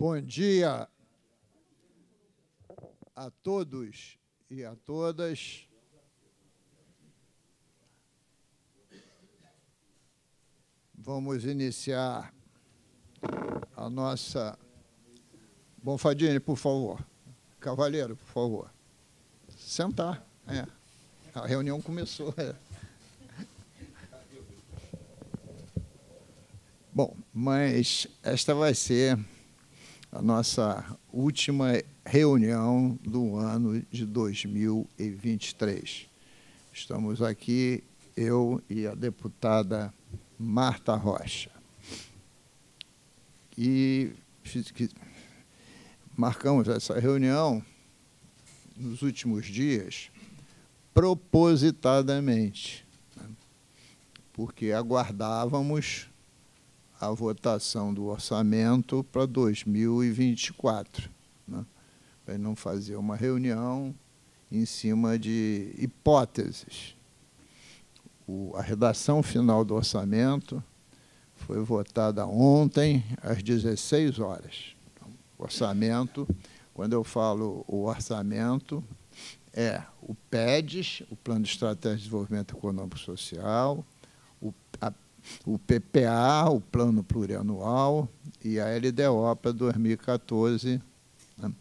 Bom dia a todos e a todas. Vamos iniciar a nossa. Bom, Fadini, por favor. Cavalheiro, por favor. Sentar. É. A reunião começou. É. Bom, mas esta vai ser a nossa última reunião do ano de 2023. Estamos aqui, eu e a deputada Marta Rocha. E marcamos essa reunião nos últimos dias propositadamente, né? porque aguardávamos a votação do orçamento para 2024, né? para não fazer uma reunião em cima de hipóteses. O, a redação final do orçamento foi votada ontem às 16 horas. Então, orçamento, quando eu falo o orçamento, é o PEDES, o Plano de Estratégia de Desenvolvimento Econômico e Social, o PPA, o Plano Plurianual, e a LDO para 2014, né,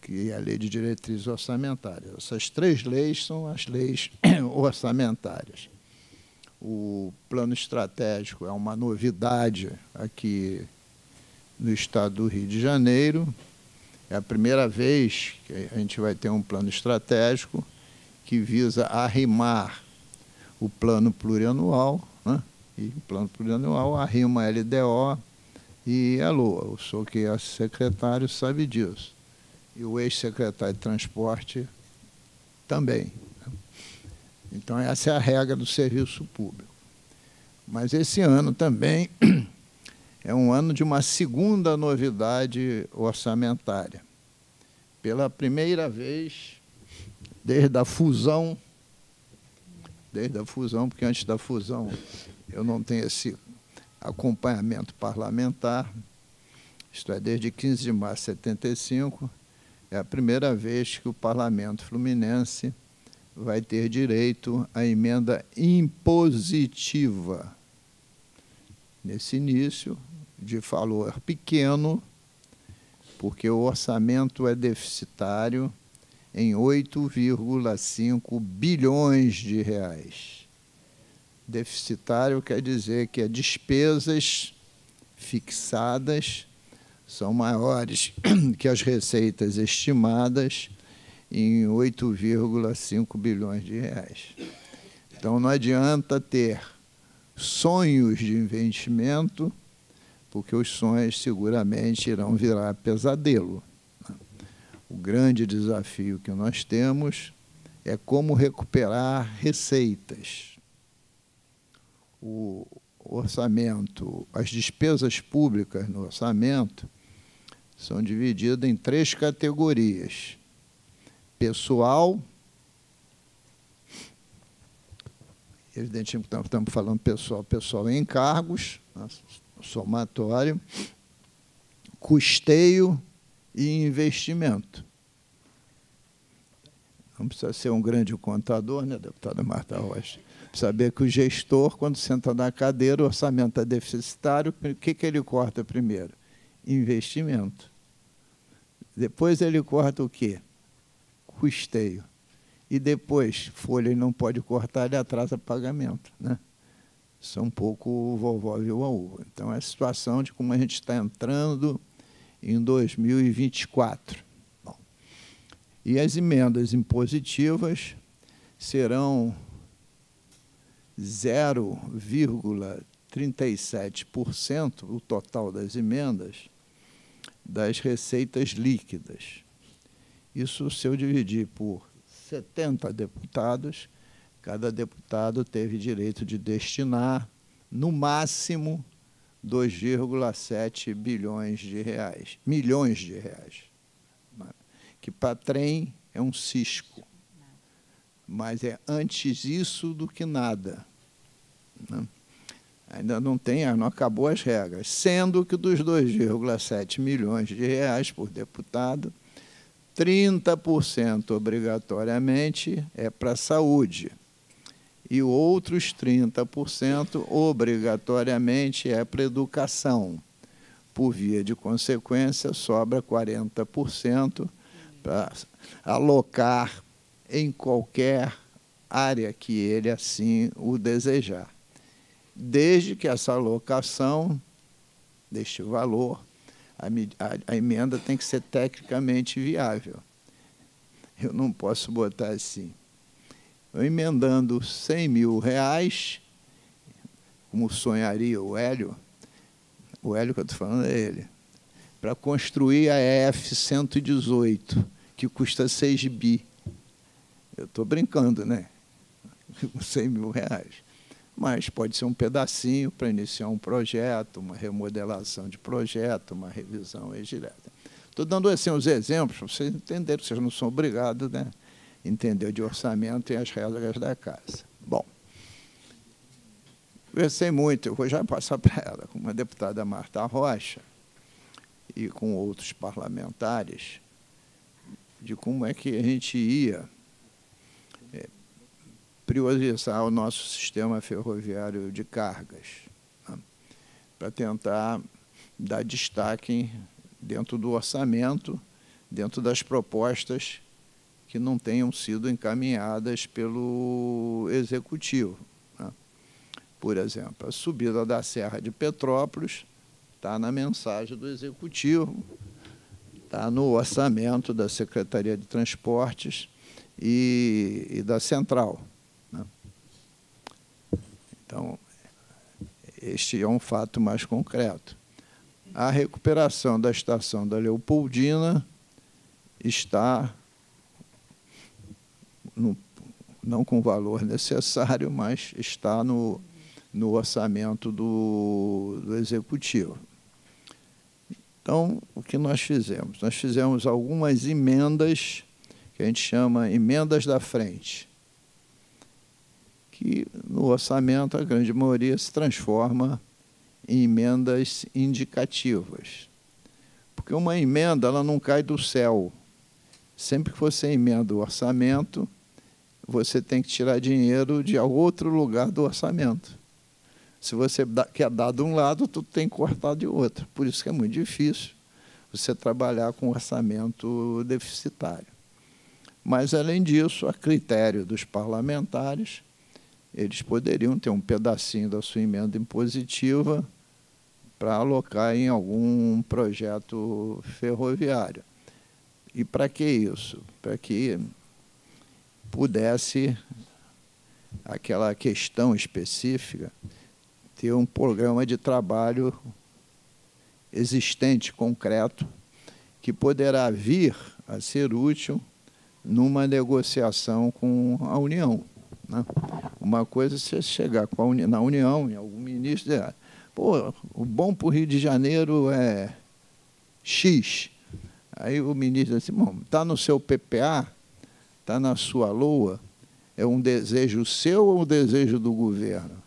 que é a Lei de Diretrizes Orçamentárias. Essas três leis são as leis orçamentárias. O plano estratégico é uma novidade aqui no estado do Rio de Janeiro, é a primeira vez que a gente vai ter um plano estratégico que visa arrimar o plano plurianual, né? E plano plurianual a LDO e a LOA. O senhor que é secretário sabe disso. E o ex-secretário de transporte também. Né? Então, essa é a regra do serviço público. Mas esse ano também é um ano de uma segunda novidade orçamentária. Pela primeira vez, desde a fusão, desde a fusão, porque antes da fusão eu não tenho esse acompanhamento parlamentar, isto é, desde 15 de março de 75, é a primeira vez que o parlamento fluminense vai ter direito à emenda impositiva. Nesse início, de valor pequeno, porque o orçamento é deficitário em 8,5 bilhões de reais. Deficitário quer dizer que as despesas fixadas são maiores que as receitas estimadas em 8,5 bilhões de reais. Então não adianta ter sonhos de investimento porque os sonhos seguramente irão virar pesadelo. O grande desafio que nós temos é como recuperar receitas. O orçamento, as despesas públicas no orçamento são divididas em três categorias: pessoal, evidentemente estamos falando pessoal, pessoal em encargos, somatório, custeio e investimento. Não precisa ser um grande contador, né, deputada Marta Rocha? Saber que o gestor, quando senta na cadeira, o orçamento é deficitário, o que, que ele corta primeiro? Investimento. Depois ele corta o quê? Custeio. E depois, folha ele não pode cortar, ele atrasa pagamento. Né? são um pouco vovó viu a uva. Então, é a situação de como a gente está entrando em 2024. Bom, e as emendas impositivas serão 0,37% o total das emendas das receitas líquidas. Isso se eu dividir por 70 deputados, cada deputado teve direito de destinar, no máximo, 2,7 bilhões de reais, milhões de reais. Que para trem é um cisco, mas é antes isso do que nada. Né? Ainda não tem, não acabou as regras. Sendo que dos 2,7 milhões de reais por deputado, 30% obrigatoriamente é para a saúde e outros 30% obrigatoriamente é para educação. Por via de consequência, sobra 40% para alocar em qualquer área que ele assim o desejar. Desde que essa alocação deste valor, a, a, a emenda tem que ser tecnicamente viável. Eu não posso botar assim. Eu emendando 100 mil reais, como sonharia o Hélio, o Hélio que eu estou falando é ele, para construir a EF-118, que custa 6 bi. Eu estou brincando, né? Com 100 mil reais. Mas pode ser um pedacinho para iniciar um projeto, uma remodelação de projeto, uma revisão direta. Estou dando assim, os exemplos para vocês entenderem, vocês não são obrigados né, a entender de orçamento e as regras da casa. Bom, conversei muito, eu vou já passar para ela, com a deputada Marta Rocha e com outros parlamentares, de como é que a gente ia priorizar o nosso sistema ferroviário de cargas, né? para tentar dar destaque dentro do orçamento, dentro das propostas que não tenham sido encaminhadas pelo executivo. Né? Por exemplo, a subida da Serra de Petrópolis está na mensagem do executivo, está no orçamento da Secretaria de Transportes e, e da Central. Então, este é um fato mais concreto. A recuperação da estação da Leopoldina está no, não com o valor necessário, mas está no, no orçamento do, do executivo. Então, o que nós fizemos? Nós fizemos algumas emendas que a gente chama emendas da frente que no orçamento a grande maioria se transforma em emendas indicativas. Porque uma emenda ela não cai do céu. Sempre que você emenda o orçamento, você tem que tirar dinheiro de outro lugar do orçamento. Se você quer dar de um lado, tu tem que cortar de outro. Por isso que é muito difícil você trabalhar com orçamento deficitário. Mas, além disso, a critério dos parlamentares, eles poderiam ter um pedacinho da sua emenda impositiva para alocar em algum projeto ferroviário. E para que isso? Para que pudesse aquela questão específica ter um programa de trabalho existente, concreto, que poderá vir a ser útil numa negociação com a União. Né? Uma coisa é você chegar uni na União, em algum ministro, dizer, pô, o bom para o Rio de Janeiro é X. Aí o ministro diz assim, está no seu PPA, está na sua lua, é um desejo seu ou um desejo do governo?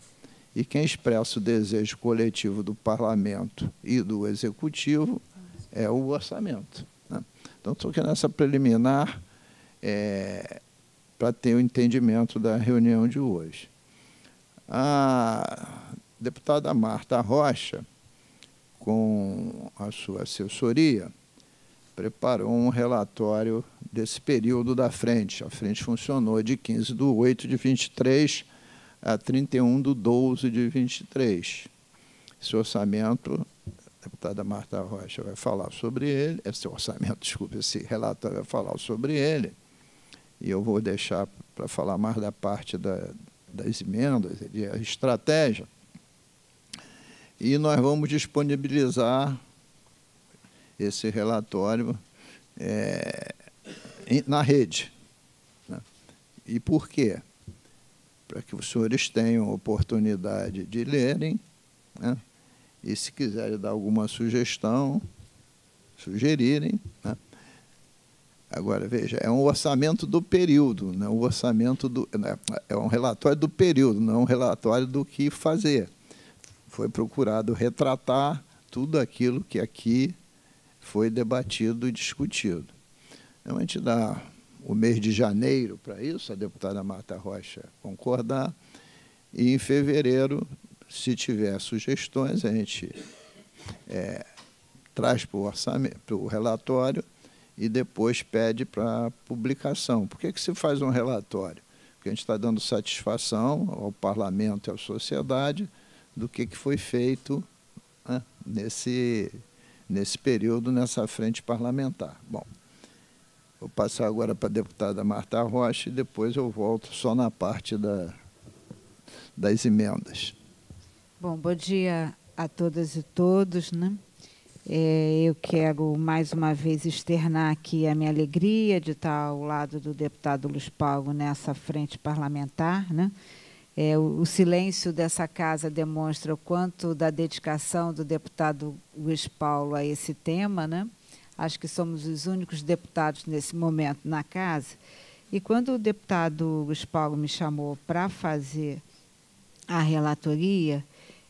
E quem expressa o desejo coletivo do parlamento e do executivo é o orçamento. Né? Então, estou aqui nessa preliminar. É, para ter o entendimento da reunião de hoje. A deputada Marta Rocha, com a sua assessoria, preparou um relatório desse período da frente. A frente funcionou de 15 de 8 de 23 a 31 de 12 de 23. Esse orçamento, a deputada Marta Rocha vai falar sobre ele, esse orçamento, desculpe, esse relatório vai falar sobre ele e eu vou deixar para falar mais da parte da, das emendas, de estratégia. E nós vamos disponibilizar esse relatório é, na rede. Né? E por quê? Para que os senhores tenham oportunidade de lerem, né? e se quiserem dar alguma sugestão, sugerirem, né? Agora, veja, é um orçamento do período, não é um orçamento do. Né, é um relatório do período, não é um relatório do que fazer. foi procurado retratar tudo aquilo que aqui foi debatido e discutido. Então, a gente dá o mês de janeiro para isso, a deputada Marta Rocha concordar, e em fevereiro, se tiver sugestões, a gente é, traz para o orçamento, para o relatório e depois pede para publicação. Por que, que se faz um relatório? Porque a gente está dando satisfação ao parlamento e à sociedade do que, que foi feito né, nesse, nesse período, nessa frente parlamentar. Bom, vou passar agora para a deputada Marta Rocha e depois eu volto só na parte da, das emendas. Bom, bom dia a todas e todos, né? É, eu quero mais uma vez externar aqui a minha alegria de estar ao lado do deputado Luiz Paulo nessa frente parlamentar. Né? É, o, o, silêncio dessa casa demonstra o quanto da dedicação do deputado Luiz Paulo a esse tema. Né? Acho que somos os únicos deputados nesse momento na casa. E quando o deputado Luiz Paulo me chamou para fazer a relatoria,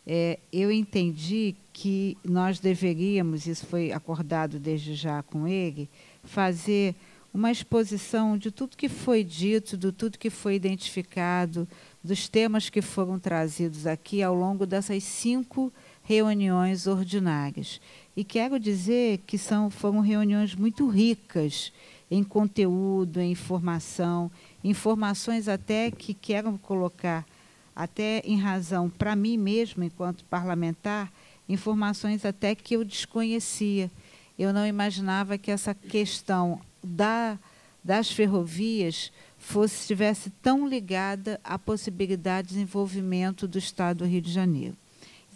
é, eu entendi que nós deveríamos, isso foi acordado desde já com ele, fazer uma exposição de tudo que foi dito, de tudo que foi identificado, dos temas que foram trazidos aqui ao longo dessas cinco reuniões ordinárias. E quero dizer que são, foram reuniões muito ricas em conteúdo, em informação, informações até que quero colocar até em razão, para mim mesmo, enquanto parlamentar, informações até que eu desconhecia. Eu não imaginava que essa questão da, das ferrovias fosse estivesse tão ligada à possibilidade de desenvolvimento do Estado do Rio de Janeiro.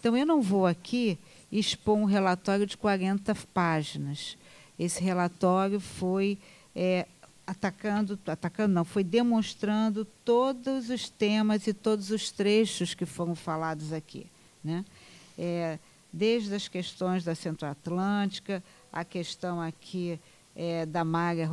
Então, eu não vou aqui expor um relatório de 40 páginas. Esse relatório foi é, atacando, atacando não, foi demonstrando todos os temas e todos os trechos que foram falados aqui, né? É, desde as questões da Centro-Atlântica, a questão aqui é, da, malha,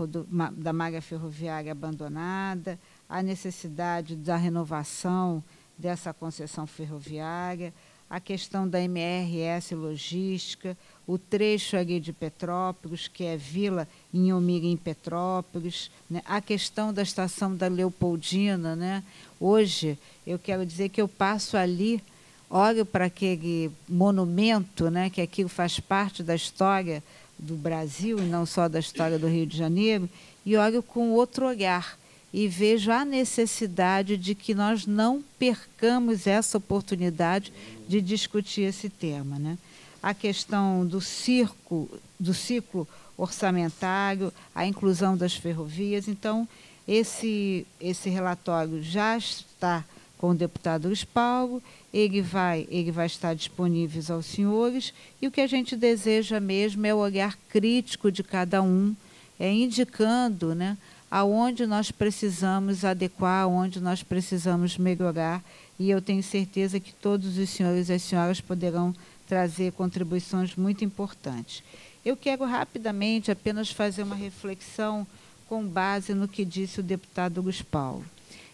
da malha ferroviária abandonada, a necessidade da renovação dessa concessão ferroviária, a questão da MRS logística, o trecho ali de Petrópolis, que é Vila Inhomiga em Petrópolis, né? a questão da estação da Leopoldina. Né? Hoje, eu quero dizer que eu passo ali, olho para aquele monumento, né? que aquilo faz parte da história do Brasil e não só da história do Rio de Janeiro, e olho com outro olhar e vejo a necessidade de que nós não percamos essa oportunidade de discutir esse tema. Né? A questão do, circo, do ciclo orçamentário, a inclusão das ferrovias. Então, esse, esse relatório já está com o deputado Luiz Paulo, ele vai, ele vai estar disponível aos senhores, e o que a gente deseja mesmo é o olhar crítico de cada um, é indicando né, aonde nós precisamos adequar, aonde nós precisamos melhorar, e eu tenho certeza que todos os senhores e as senhoras poderão trazer contribuições muito importantes. Eu quero rapidamente apenas fazer uma reflexão com base no que disse o deputado Luiz Paulo.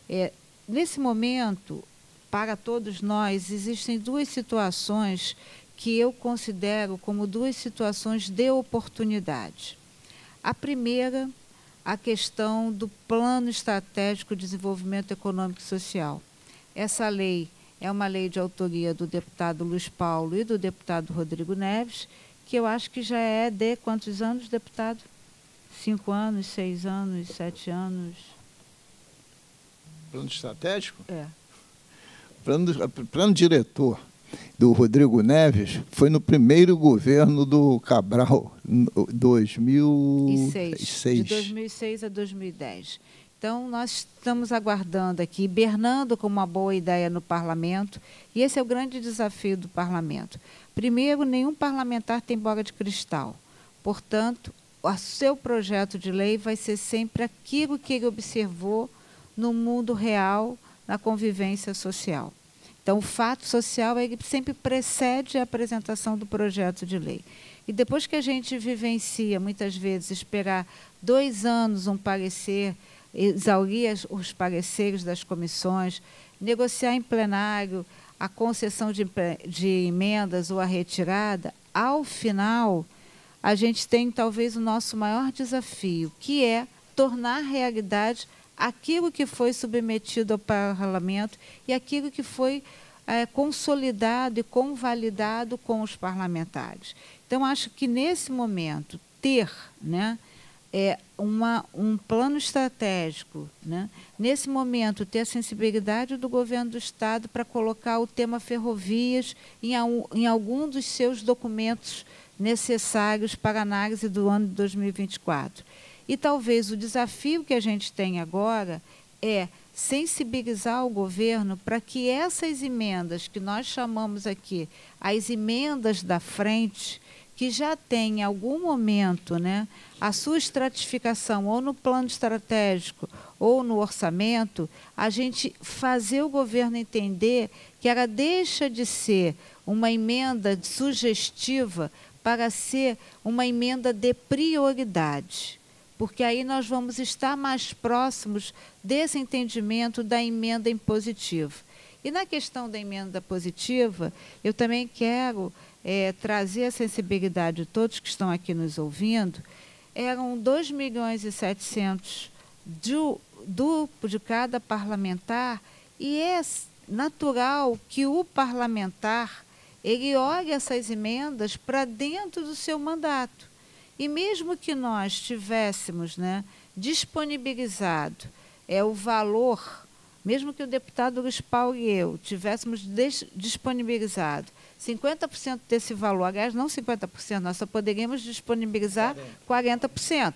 É, nesse momento, para todos nós, existem duas situações que eu considero como duas situações de oportunidade. A primeira a questão do Plano Estratégico de Desenvolvimento Econômico e Social. Essa lei é uma lei de autoria do deputado Luiz Paulo e do deputado Rodrigo Neves, que eu acho que já é de quantos anos, deputado? Cinco anos, seis anos, sete anos? Plano estratégico? É. Plano, plano diretor do Rodrigo Neves foi no primeiro governo do Cabral, 2006. De 2006 a 2010. Então, nós estamos aguardando aqui, hibernando com uma boa ideia no parlamento, e esse é o grande desafio do parlamento. Primeiro, nenhum parlamentar tem bola de cristal. Portanto, o seu projeto de lei vai ser sempre aquilo que ele observou no mundo real, na convivência social. Então, o fato social ele sempre precede a apresentação do projeto de lei. E depois que a gente vivencia, muitas vezes, esperar dois anos um parecer, exaurir os pareceres das comissões, negociar em plenário, a concessão de, de emendas ou a retirada, ao final, a gente tem talvez o nosso maior desafio, que é tornar realidade aquilo que foi submetido ao parlamento e aquilo que foi é, consolidado e convalidado com os parlamentares. Então, acho que nesse momento, ter né, é, uma, um plano estratégico, né, nesse momento, ter a sensibilidade do governo do Estado para colocar o tema ferrovias em, em algum dos seus documentos necessários para análise do ano de 2024. E talvez o desafio que a gente tem agora é sensibilizar o governo para que essas emendas que nós chamamos aqui, as emendas da frente, que já tem em algum momento né, a sua estratificação ou no plano estratégico ou no orçamento, a gente fazer o governo entender que ela deixa de ser uma emenda sugestiva para ser uma emenda de prioridade porque aí nós vamos estar mais próximos desse entendimento da emenda impositiva. E na questão da emenda positiva, eu também quero é, trazer a sensibilidade de todos que estão aqui nos ouvindo. Eram 2 milhões e 700 do, do, de cada parlamentar, e é natural que o parlamentar ele olhe essas emendas para dentro do seu mandato. E mesmo que nós tivéssemos né, disponibilizado é, o valor, mesmo que o deputado Luiz Paulo e eu tivéssemos disponibilizado 50% desse valor, aliás, não 50%, nós só poderíamos disponibilizar 40%.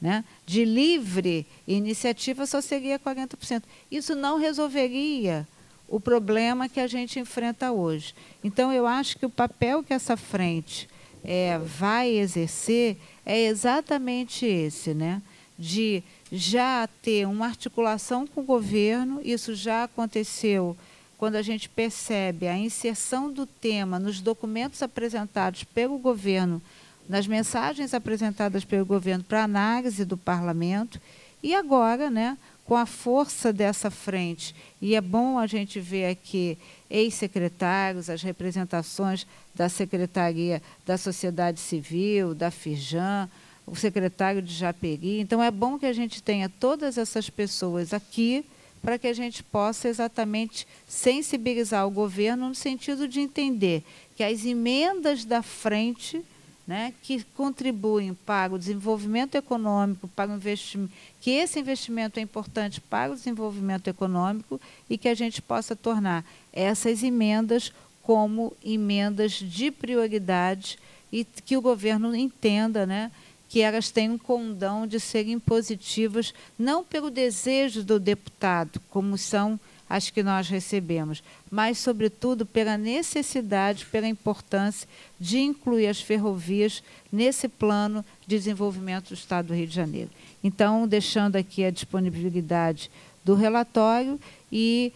Né? De livre iniciativa só seria 40%. Isso não resolveria o problema que a gente enfrenta hoje. Então, eu acho que o papel que essa frente é, vai exercer é exatamente esse, né? de já ter uma articulação com o governo, isso já aconteceu quando a gente percebe a inserção do tema nos documentos apresentados pelo governo, nas mensagens apresentadas pelo governo para análise do parlamento, e agora, né, com a força dessa frente, e é bom a gente ver aqui ex-secretários, as representações da Secretaria da Sociedade Civil, da Firjan, o secretário de Japeri. Então, é bom que a gente tenha todas essas pessoas aqui para que a gente possa exatamente sensibilizar o governo no sentido de entender que as emendas da frente né, que contribuem para o desenvolvimento econômico, para o investimento, que esse investimento é importante para o desenvolvimento econômico e que a gente possa tornar essas emendas como emendas de prioridade e que o governo entenda né, que elas têm um condão de serem positivas, não pelo desejo do deputado, como são as que nós recebemos, mas, sobretudo, pela necessidade, pela importância de incluir as ferrovias nesse plano de desenvolvimento do Estado do Rio de Janeiro. Então, deixando aqui a disponibilidade do relatório e,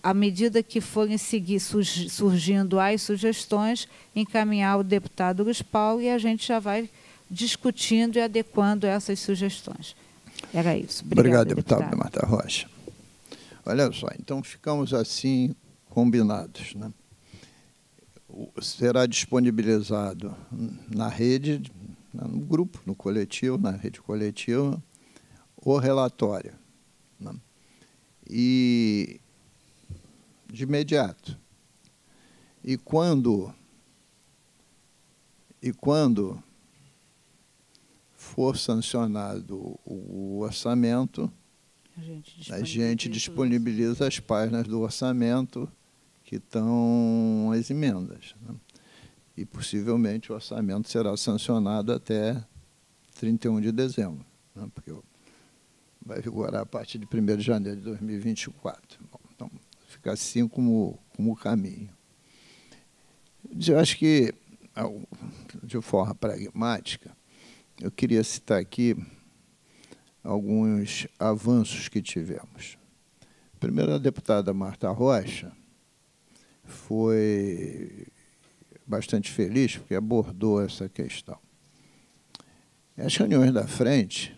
à medida que forem seguir surgindo as sugestões, encaminhar o deputado Luiz Paulo e a gente já vai discutindo e adequando essas sugestões. Era isso. Obrigada, Obrigado, deputado, deputado Marta Rocha. Olha só, então ficamos assim combinados. Né? Será disponibilizado na rede, no grupo, no coletivo, na rede coletiva, o relatório. Né? E de imediato. E quando e quando for sancionado o orçamento, a gente disponibiliza, a gente disponibiliza as páginas do orçamento que estão as emendas. Né? E possivelmente o orçamento será sancionado até 31 de dezembro, né? porque vai vigorar a partir de 1 de janeiro de 2024. Bom, então, fica assim como, como caminho. Eu acho que, de forma pragmática, eu queria citar aqui alguns avanços que tivemos. Primeiro, a deputada Marta Rocha foi bastante feliz porque abordou essa questão. As reuniões da frente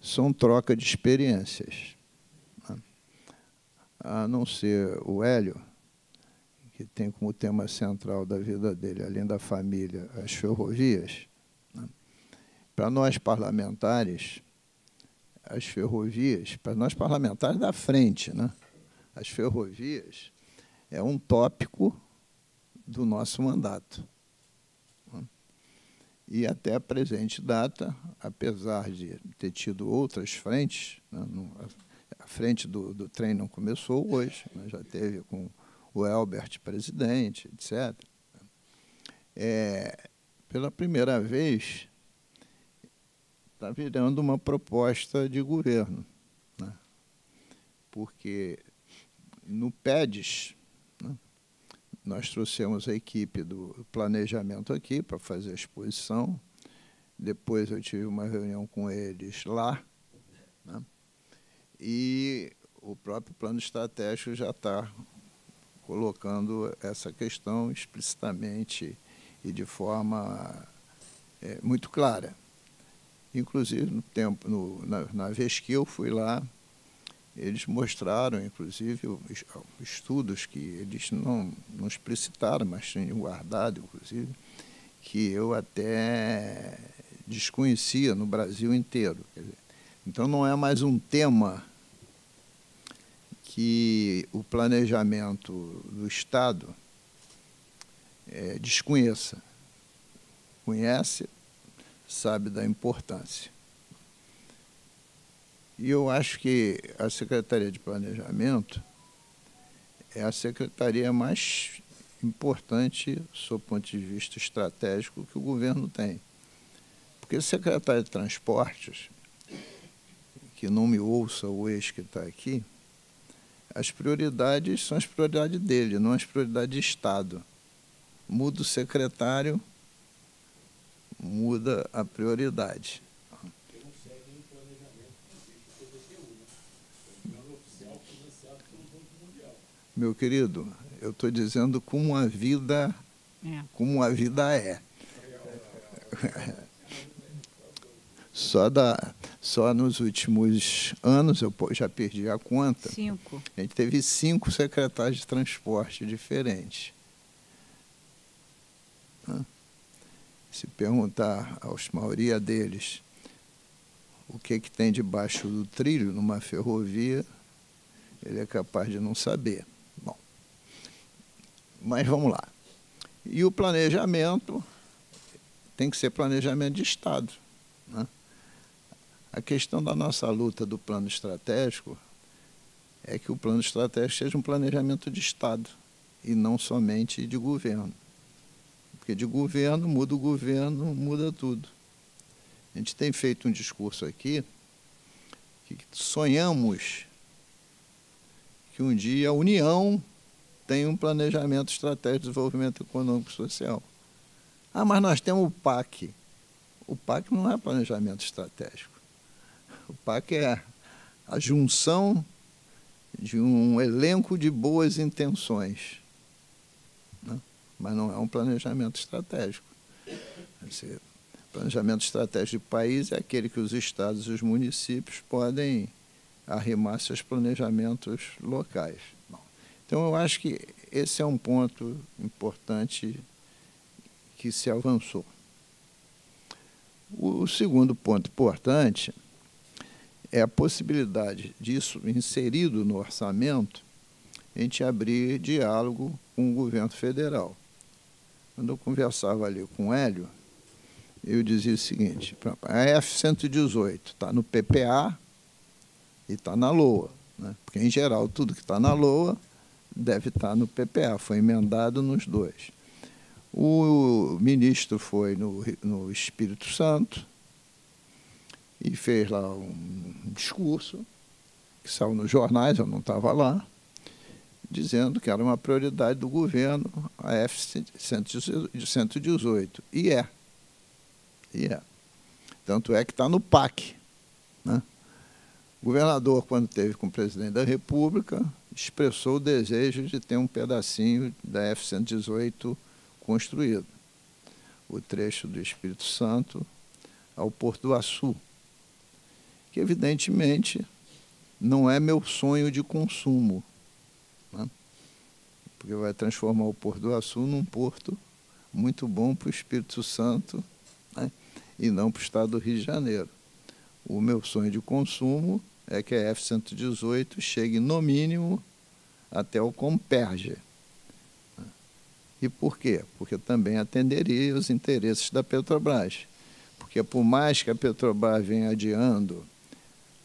são troca de experiências. Né? A não ser o Hélio, que tem como tema central da vida dele, além da família, as ferrovias? Para nós parlamentares, as ferrovias, para nós parlamentares da frente, né? as ferrovias é um tópico do nosso mandato. E até a presente data, apesar de ter tido outras frentes, né? a frente do, do trem não começou hoje, já teve com o Elbert presidente, etc. É, pela primeira vez, está virando uma proposta de governo. Né? Porque no PEDES, né, nós trouxemos a equipe do planejamento aqui para fazer a exposição. Depois eu tive uma reunião com eles lá. Né? E o próprio plano estratégico já está colocando essa questão explicitamente e de forma é, muito clara. Inclusive, no tempo, no, na, na, vez que eu fui lá, eles mostraram, inclusive, estudos que eles não, não explicitaram, mas tinham guardado, inclusive, que eu até desconhecia no Brasil inteiro. Dizer, então, não é mais um tema que o planejamento do Estado é, desconheça. Conhece, sabe da importância. E eu acho que a Secretaria de Planejamento é a secretaria mais importante, do ponto de vista estratégico, que o governo tem. Porque o secretário de Transportes, que não me ouça o ex que está aqui, as prioridades são as prioridades dele, não as prioridades de Estado. Muda o secretário, muda a prioridade. Meu querido, eu estou dizendo como a vida, é. como a vida é. Só da, só nos últimos anos, eu já perdi a conta. Cinco. A gente teve cinco secretários de transporte diferentes. Se perguntar aos maioria deles o que, que tem debaixo do trilho numa ferrovia, ele é capaz de não saber. Bom, mas vamos lá. E o planejamento tem que ser planejamento de Estado. Né? A questão da nossa luta do plano estratégico é que o plano estratégico seja um planejamento de Estado e não somente de governo. Porque de governo, muda o governo, muda tudo. A gente tem feito um discurso aqui que sonhamos que um dia a União tenha um planejamento estratégico de desenvolvimento econômico e social. Ah, mas nós temos o PAC. O PAC não é planejamento estratégico. O PAC é a junção de um elenco de boas intenções? Mas não é um planejamento estratégico. Dizer, planejamento estratégico de país é aquele que os estados e os municípios podem arrimar seus planejamentos locais. Então, eu acho que esse é um ponto importante que se avançou. O segundo ponto importante é a possibilidade disso inserido no orçamento, a gente abrir diálogo com o governo federal. Quando eu conversava ali com o Hélio, eu dizia o seguinte, a F-118 está no PPA e está na LOA, né? porque, em geral, tudo que está na LOA deve estar tá no PPA, foi emendado nos dois. O ministro foi no, no Espírito Santo, e fez lá um discurso, que saiu nos jornais, eu não estava lá, dizendo que era uma prioridade do governo a F-118. E é. E é. Tanto é que está no PAC. Né? O governador, quando teve com o presidente da República, expressou o desejo de ter um pedacinho da F-118 construído. O trecho do Espírito Santo ao Porto do Açu que evidentemente não é meu sonho de consumo. Porque vai transformar o Porto do Açu num porto muito bom para o Espírito Santo né? e não para o estado do Rio de Janeiro. O meu sonho de consumo é que a F-118 chegue, no mínimo, até o Comperge. E por quê? Porque também atenderia os interesses da Petrobras. Porque por mais que a Petrobras venha adiando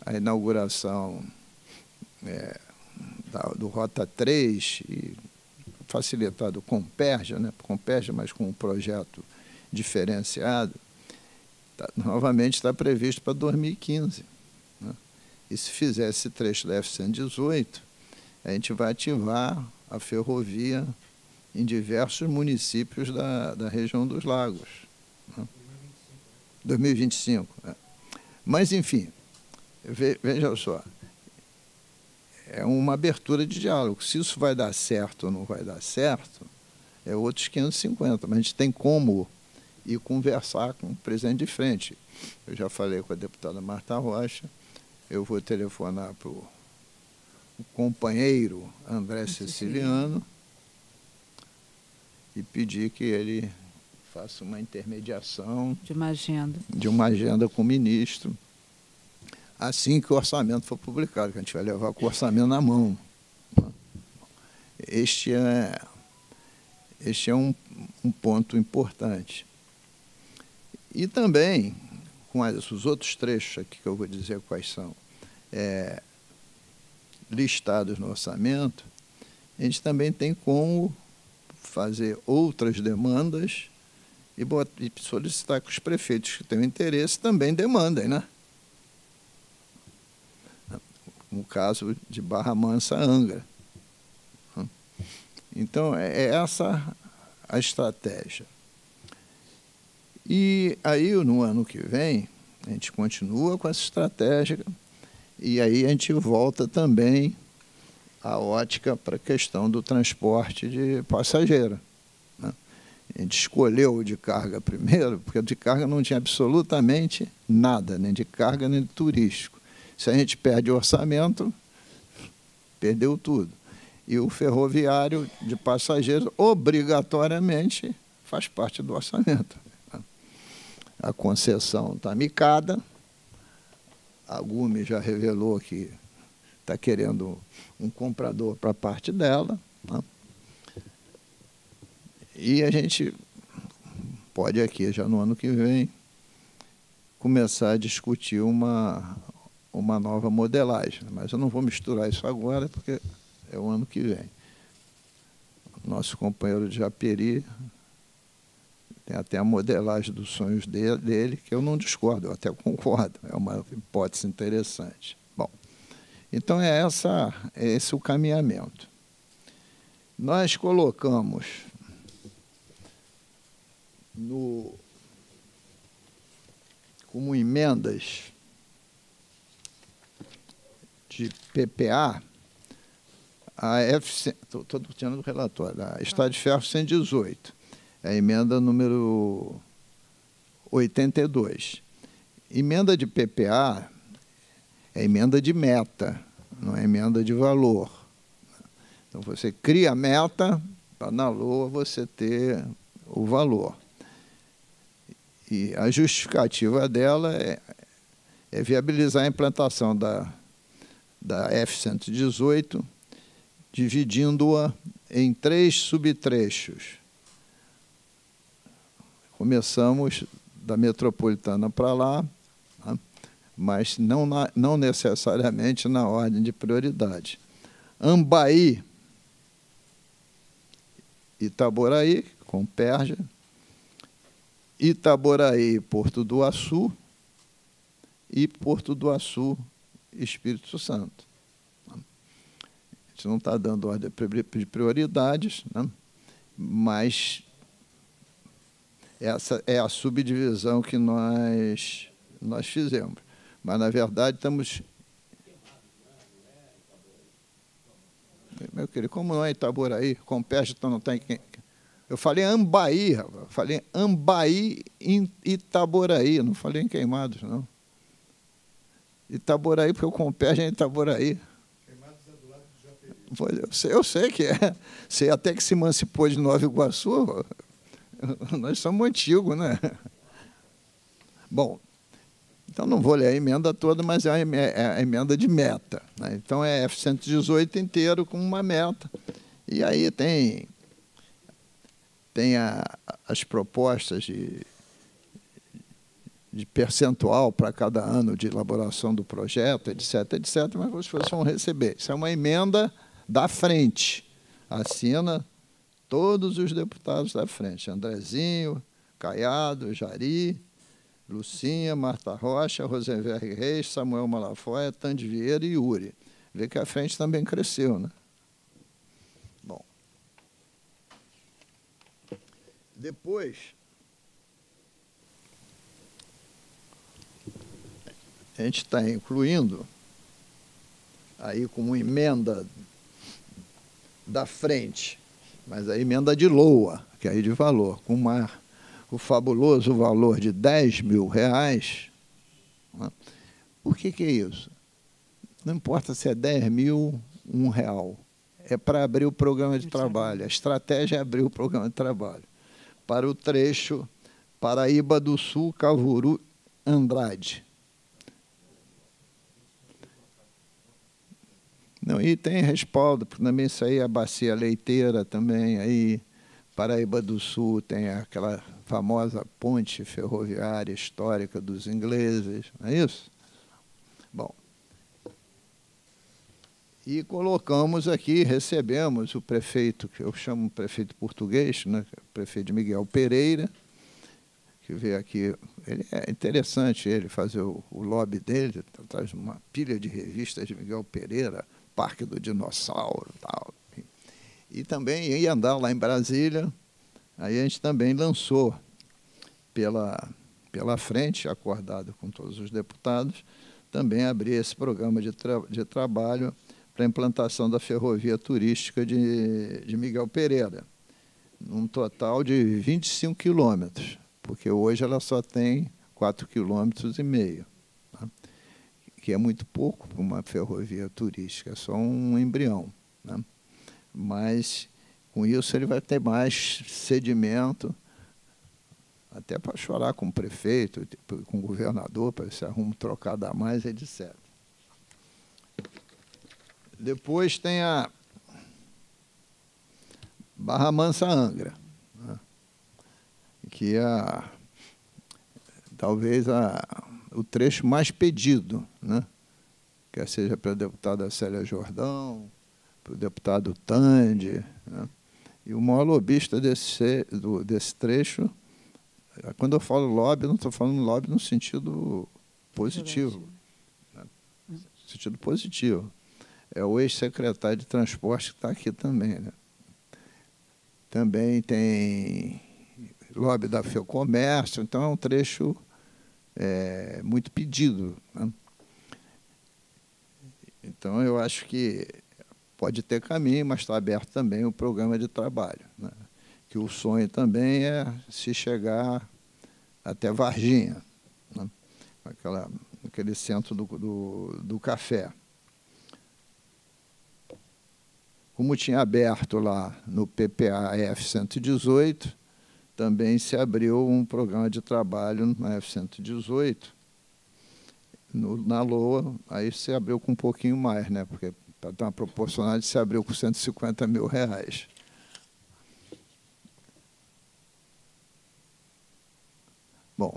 a inauguração é, da, do Rota 3 e facilitado com Perja, né? com Perja, mas com um projeto diferenciado, tá, novamente está previsto para 2015. Né? E se fizer esse trecho da F-118, a gente vai ativar a ferrovia em diversos municípios da, da região dos lagos. Né? 2025. É. Mas, enfim, veja só, é uma abertura de diálogo. Se isso vai dar certo ou não vai dar certo, é outros 550. Mas a gente tem como ir conversar com o presidente de frente. Eu já falei com a deputada Marta Rocha, eu vou telefonar para o companheiro André Ceciliano e pedir que ele faça uma intermediação de uma agenda, de uma agenda com o ministro assim que o orçamento for publicado, que a gente vai levar com o orçamento na mão. Este é, este é um, um ponto importante. E também, com os outros trechos aqui que eu vou dizer quais são, é, listados no orçamento, a gente também tem como fazer outras demandas e, e solicitar que os prefeitos que têm interesse também demandem, né? No caso de Barra Mansa Angra. Então, é, é essa a estratégia. E aí, no ano que vem, a gente continua com essa estratégia e aí a gente volta também a ótica para a questão do transporte de passageiro. Né? A gente escolheu o de carga primeiro, porque de carga não tinha absolutamente nada, nem de carga nem de turístico. Se a gente perde o orçamento, perdeu tudo. E o ferroviário de passageiros, obrigatoriamente, faz parte do orçamento. A concessão está micada, a Gumi já revelou que está querendo um comprador para parte dela. Né? E a gente pode aqui, já no ano que vem, começar a discutir uma, uma nova modelagem. Mas eu não vou misturar isso agora, porque é o ano que vem. Nosso companheiro de Japeri tem até a modelagem dos sonhos dele, dele, que eu não discordo, eu até concordo. É uma hipótese interessante. Bom, então é, essa, é esse o caminhamento. Nós colocamos no, como emendas de PPA, a F. Estou tirando o relatório, a Estado de Ferro 118, é a emenda número 82. Emenda de PPA é emenda de meta, não é emenda de valor. Então você cria a meta para na LOA você ter o valor. E a justificativa dela é, é viabilizar a implantação da da F-118, dividindo-a em três subtrechos. Começamos da metropolitana para lá, né? mas não, na, não necessariamente na ordem de prioridade. Ambaí, Itaboraí, com Pérgia, Itaboraí, Porto do Açu e Porto do Açu, Espírito Santo. A gente não está dando ordem de prioridades, né? mas essa é a subdivisão que nós, nós fizemos. Mas, na verdade, estamos. Meu querido, como não é Itaboraí? Compeste então não tem quem. Eu falei Ambaí, falei Ambaí em Itaboraí, não falei em Queimados, não. Itaboraí, porque o Compérgio é Itaboraí. Queimados é do Eu sei, eu sei que é. Sei até que se emancipou de Nova Iguaçu. Nós somos antigos, né? Bom, então não vou ler a emenda toda, mas é a é emenda de meta. Né? Então é F-118 inteiro com uma meta. E aí tem, tem a, as propostas de, de percentual para cada ano de elaboração do projeto, etc., etc., mas vocês vão receber. Isso é uma emenda da frente. Assina todos os deputados da frente. Andrezinho, Caiado, Jari, Lucinha, Marta Rocha, Rosenberg Reis, Samuel Malafoia, Tande Vieira e Yuri. Vê que a frente também cresceu, né? Bom. Depois, a gente está incluindo aí como emenda da frente, mas a emenda de LOA, que é aí de valor, com uma, o fabuloso valor de 10 mil reais. Né? Por que, que é isso? Não importa se é 10 mil, um real. É para abrir o programa de trabalho. A estratégia é abrir o programa de trabalho. Para o trecho Paraíba do Sul, Cavuru, Andrade. Não, e tem respaldo, porque também isso aí é a bacia leiteira também, aí Paraíba do Sul tem aquela famosa ponte ferroviária histórica dos ingleses, não é isso? Bom. E colocamos aqui, recebemos o prefeito, que eu chamo prefeito português, né, o prefeito Miguel Pereira, que veio aqui. Ele é interessante ele fazer o, o lobby dele, traz uma pilha de revistas de Miguel Pereira, Parque do Dinossauro tal. E também ia andar lá em Brasília, aí a gente também lançou pela, pela frente, acordado com todos os deputados, também abrir esse programa de, tra de trabalho para a implantação da ferrovia turística de, de Miguel Pereira, num total de 25 quilômetros, porque hoje ela só tem 4,5 quilômetros e meio que é muito pouco para uma ferrovia turística, é só um embrião. Né? Mas, com isso, ele vai ter mais sedimento, até para chorar com o prefeito, com o governador, para esse arrumo trocado a mais, etc. Depois tem a Barra Mansa Angra, né? que é talvez a, o trecho mais pedido, né? quer seja pela deputada Célia Jordão, para o deputado Tande. Né? E o maior lobista desse, do, desse trecho, quando eu falo lobby, não estou falando lobby no sentido positivo. Né? No sentido positivo. É o ex-secretário de transporte que está aqui também. Né? Também tem lobby da Comércio, então é um trecho é, muito pedido. Né? Então, eu acho que pode ter caminho, mas está aberto também o programa de trabalho. Né? Que o sonho também é se chegar até Varginha, né? Aquela, aquele centro do, do, do café. Como tinha aberto lá no PPA F-118, também se abriu um programa de trabalho na F-118, na LOA, aí se abriu com um pouquinho mais, né? porque para dar uma proporcionalidade se abriu com 150 mil reais. Bom,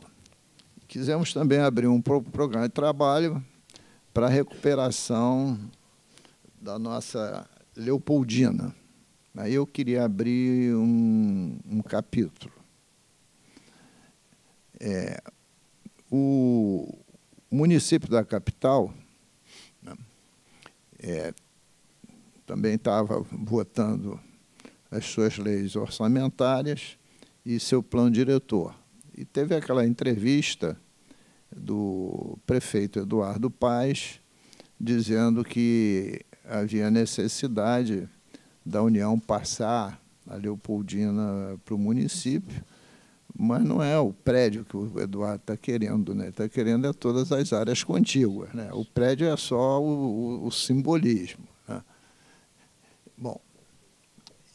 quisemos também abrir um programa de trabalho para a recuperação da nossa Leopoldina. Eu queria abrir um, um capítulo. É, o município da capital né, é, também estava votando as suas leis orçamentárias e seu plano diretor. E teve aquela entrevista do prefeito Eduardo Paes dizendo que havia necessidade da União passar a Leopoldina para o município, mas não é o prédio que o Eduardo está querendo, né? Está querendo é todas as áreas contíguas, né? O prédio é só o, o, o simbolismo. Né? Bom,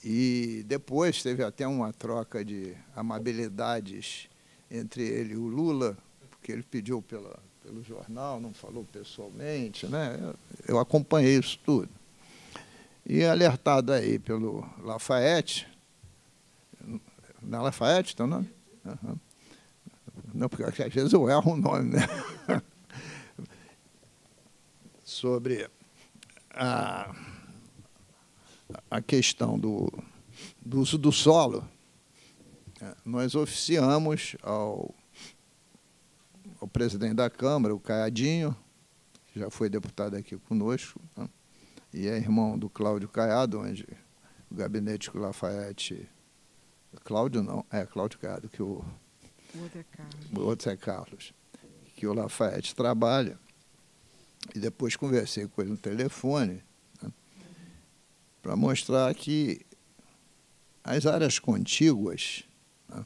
e depois teve até uma troca de amabilidades entre ele e o Lula, porque ele pediu pela, pelo jornal, não falou pessoalmente, né? Eu, eu acompanhei isso tudo. E alertado aí pelo Lafayette, na é Lafayette, teu nome? Uhum. Não, porque às vezes eu erro o nome, né? Sobre a, a questão do, do uso do solo, é, nós oficiamos ao, ao presidente da Câmara, o Caiadinho, que já foi deputado aqui conosco, né? E é irmão do Cláudio Caiado, onde o gabinete que o Lafayette. Cláudio não, é Cláudio Caiado, que o. O outro é Carlos. O outro é Carlos. Que o Lafayette trabalha. E depois conversei com ele no telefone né, para mostrar que as áreas contíguas, né,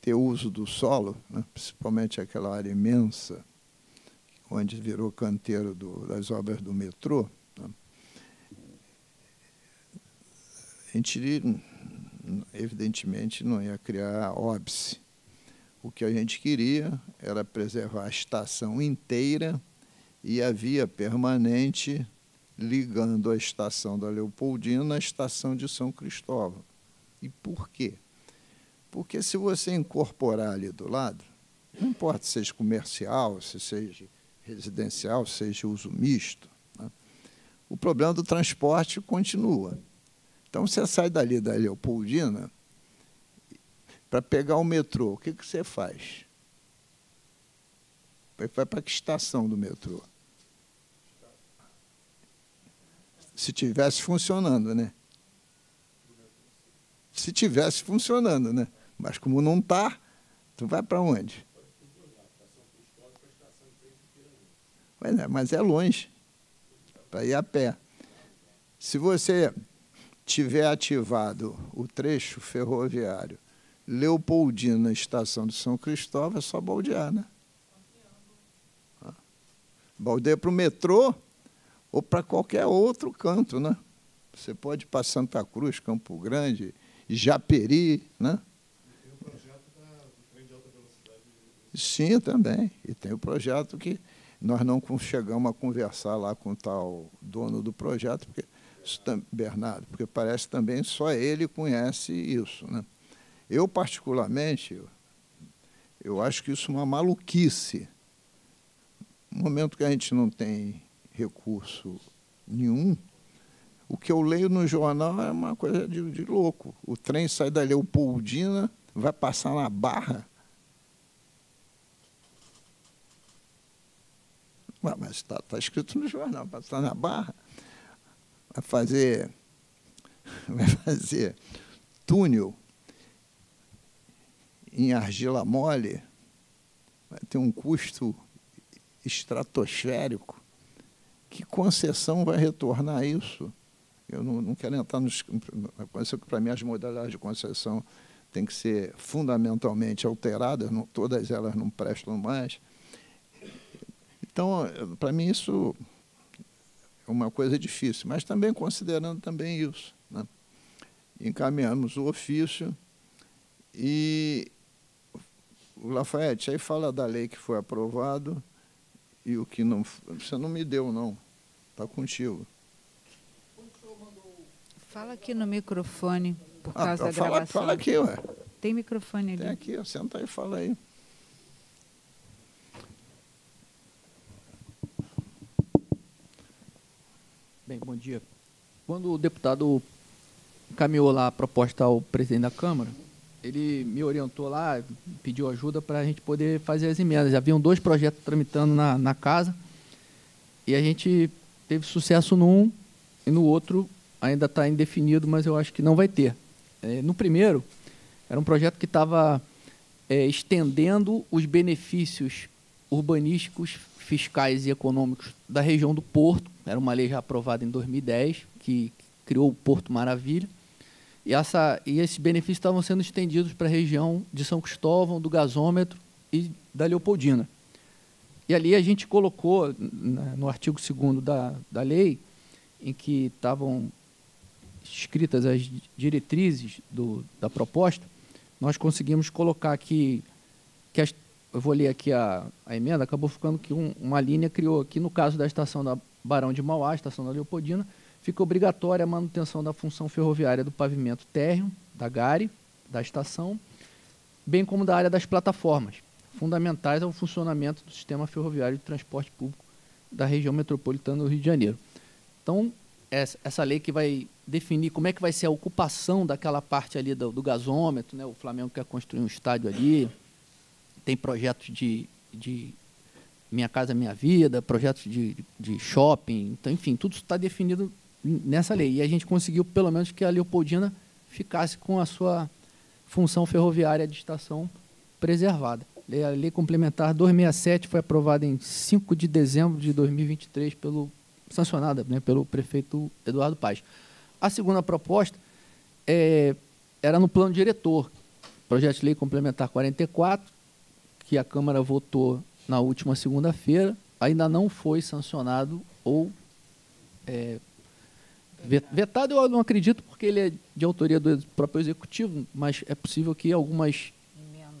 ter uso do solo, né, principalmente aquela área imensa, onde virou canteiro do, das obras do metrô, a gente evidentemente não ia criar óbice. O que a gente queria era preservar a estação inteira e a via permanente ligando a estação da Leopoldina à estação de São Cristóvão. E por quê? Porque se você incorporar ali do lado, não importa se seja comercial, se seja residencial, se seja uso misto, né? o problema do transporte continua. Então você sai dali da Leopoldina para pegar o metrô. O que, que você faz? Vai para que estação do metrô? Se tivesse funcionando, né? Se tivesse funcionando, né? Mas como não está, tu vai para onde? Mas é longe, para ir a pé. Se você tiver ativado o trecho ferroviário Leopoldina, estação de São Cristóvão, é só baldear, né? Baldeia para o metrô ou para qualquer outro canto, né? Você pode ir para Santa Cruz, Campo Grande, Japeri, né? E tem o projeto do trem de alta velocidade. Sim, também. E tem o projeto que nós não chegamos a conversar lá com o tal dono do projeto, porque Bernardo, porque parece também só ele conhece isso. Né? Eu, particularmente, eu acho que isso é uma maluquice. No momento que a gente não tem recurso nenhum, o que eu leio no jornal é uma coisa de, de louco. O trem sai da Leopoldina, vai passar na Barra. Mas está tá escrito no jornal, passar na Barra vai fazer, vai fazer túnel em argila mole, vai ter um custo estratosférico. Que concessão vai retornar isso? Eu não, não quero entrar nos. Para mim, as modalidades de concessão têm que ser fundamentalmente alteradas, não, todas elas não prestam mais. Então, para mim, isso uma coisa difícil, mas também considerando também isso. Né? Encaminhamos o ofício e o Lafayette aí fala da lei que foi aprovado e o que não. Você não me deu, não. Está contigo. Fala aqui no microfone, por ah, causa da fala, gravação. Fala aqui, ué. Tem microfone ali. Tem aqui, senta aí e fala aí. Dia. Quando o deputado encaminhou lá a proposta ao presidente da Câmara, ele me orientou lá, pediu ajuda para a gente poder fazer as emendas. Haviam dois projetos tramitando na, na casa e a gente teve sucesso num e no outro ainda está indefinido, mas eu acho que não vai ter. É, no primeiro, era um projeto que estava é, estendendo os benefícios urbanísticos fiscais e econômicos da região do Porto. Era uma lei já aprovada em 2010, que criou o Porto Maravilha. E, essa, e esses benefícios estavam sendo estendidos para a região de São Cristóvão, do gasômetro e da Leopoldina. E ali a gente colocou, no artigo 2 da, da lei, em que estavam escritas as diretrizes do, da proposta, nós conseguimos colocar aqui, que as, eu vou ler aqui a, a emenda, acabou ficando que um, uma linha criou aqui, no caso da estação da Barão de Mauá, estação da Leopoldina, fica obrigatória a manutenção da função ferroviária do pavimento térreo, da GARE, da estação, bem como da área das plataformas, fundamentais ao funcionamento do sistema ferroviário de transporte público da região metropolitana do Rio de Janeiro. Então, essa lei que vai definir como é que vai ser a ocupação daquela parte ali do, do gasômetro, né? o Flamengo quer construir um estádio ali, tem projetos de, de Minha Casa Minha Vida, projetos de, de shopping, então, enfim, tudo está definido nessa lei. E a gente conseguiu, pelo menos, que a Leopoldina ficasse com a sua função ferroviária de estação preservada. A Lei Complementar 267 foi aprovada em 5 de dezembro de 2023 pelo sancionada né, pelo prefeito Eduardo Paz. A segunda proposta é, era no plano diretor, projeto de lei complementar 44, que a Câmara votou na última segunda-feira, ainda não foi sancionado ou é, vetado. Eu não acredito porque ele é de autoria do próprio executivo, mas é possível que algumas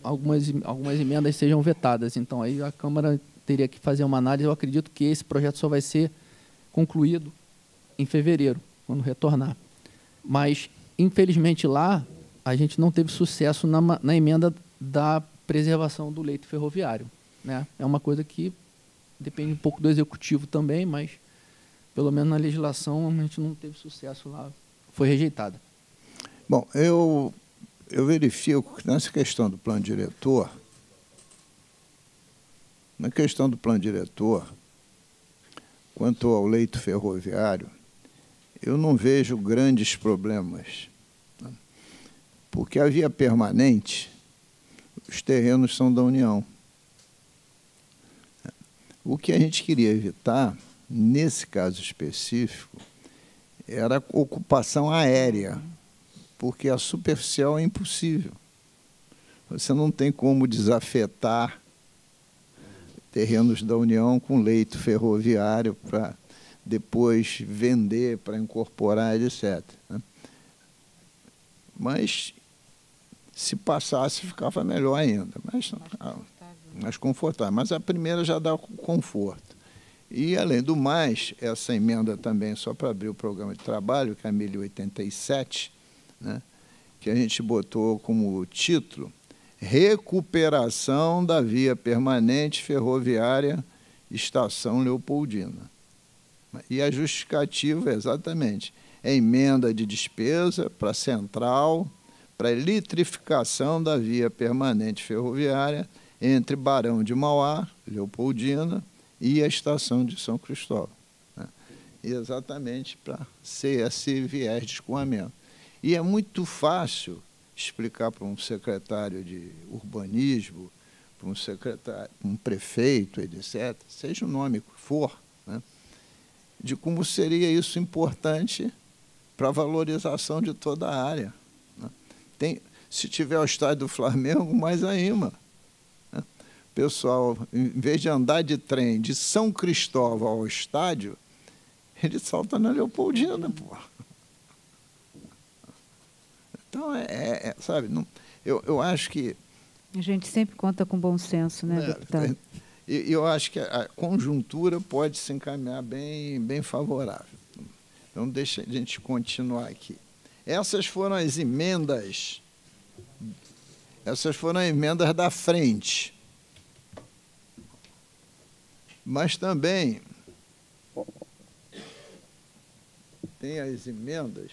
algumas algumas emendas sejam vetadas. Então aí a Câmara teria que fazer uma análise. Eu acredito que esse projeto só vai ser concluído em fevereiro, quando retornar. Mas, infelizmente, lá a gente não teve sucesso na, na emenda da preservação do leito ferroviário. Né? É uma coisa que depende um pouco do executivo também, mas pelo menos na legislação a gente não teve sucesso lá, foi rejeitada. Bom, eu, eu verifico que nessa questão do plano diretor, na questão do plano diretor, Quanto ao leito ferroviário, eu não vejo grandes problemas, né? porque a via permanente, os terrenos são da União. O que a gente queria evitar, nesse caso específico, era ocupação aérea, porque a superficial é impossível. Você não tem como desafetar terrenos da União com leito ferroviário para depois vender, para incorporar, etc. Né? Mas se passasse ficava melhor ainda, mas mais confortável. mais confortável. Mas a primeira já dá conforto. E, além do mais, essa emenda também, só para abrir o programa de trabalho, que é a 1087, né, que a gente botou como título recuperação da via permanente ferroviária Estação Leopoldina. E a justificativa é exatamente é emenda de despesa para a central, para a eletrificação da via permanente ferroviária entre Barão de Mauá, Leopoldina, e a estação de São Cristóvão. Né? Exatamente para ser esse viés de escoamento. E é muito fácil explicar para um secretário de urbanismo, para um secretário, um prefeito, etc., seja o nome que for, né, de como seria isso importante para a valorização de toda a área. Tem, se tiver o estádio do Flamengo, mais ainda. Né. Pessoal, em vez de andar de trem de São Cristóvão ao estádio, ele salta na Leopoldina, pô. Então, é, é, é sabe, não, eu, eu acho que. A gente sempre conta com bom senso, né, é, deputado? E eu acho que a conjuntura pode se encaminhar bem, bem favorável. Então, deixa a gente continuar aqui. Essas foram as emendas. Essas foram as emendas da frente. Mas também tem as emendas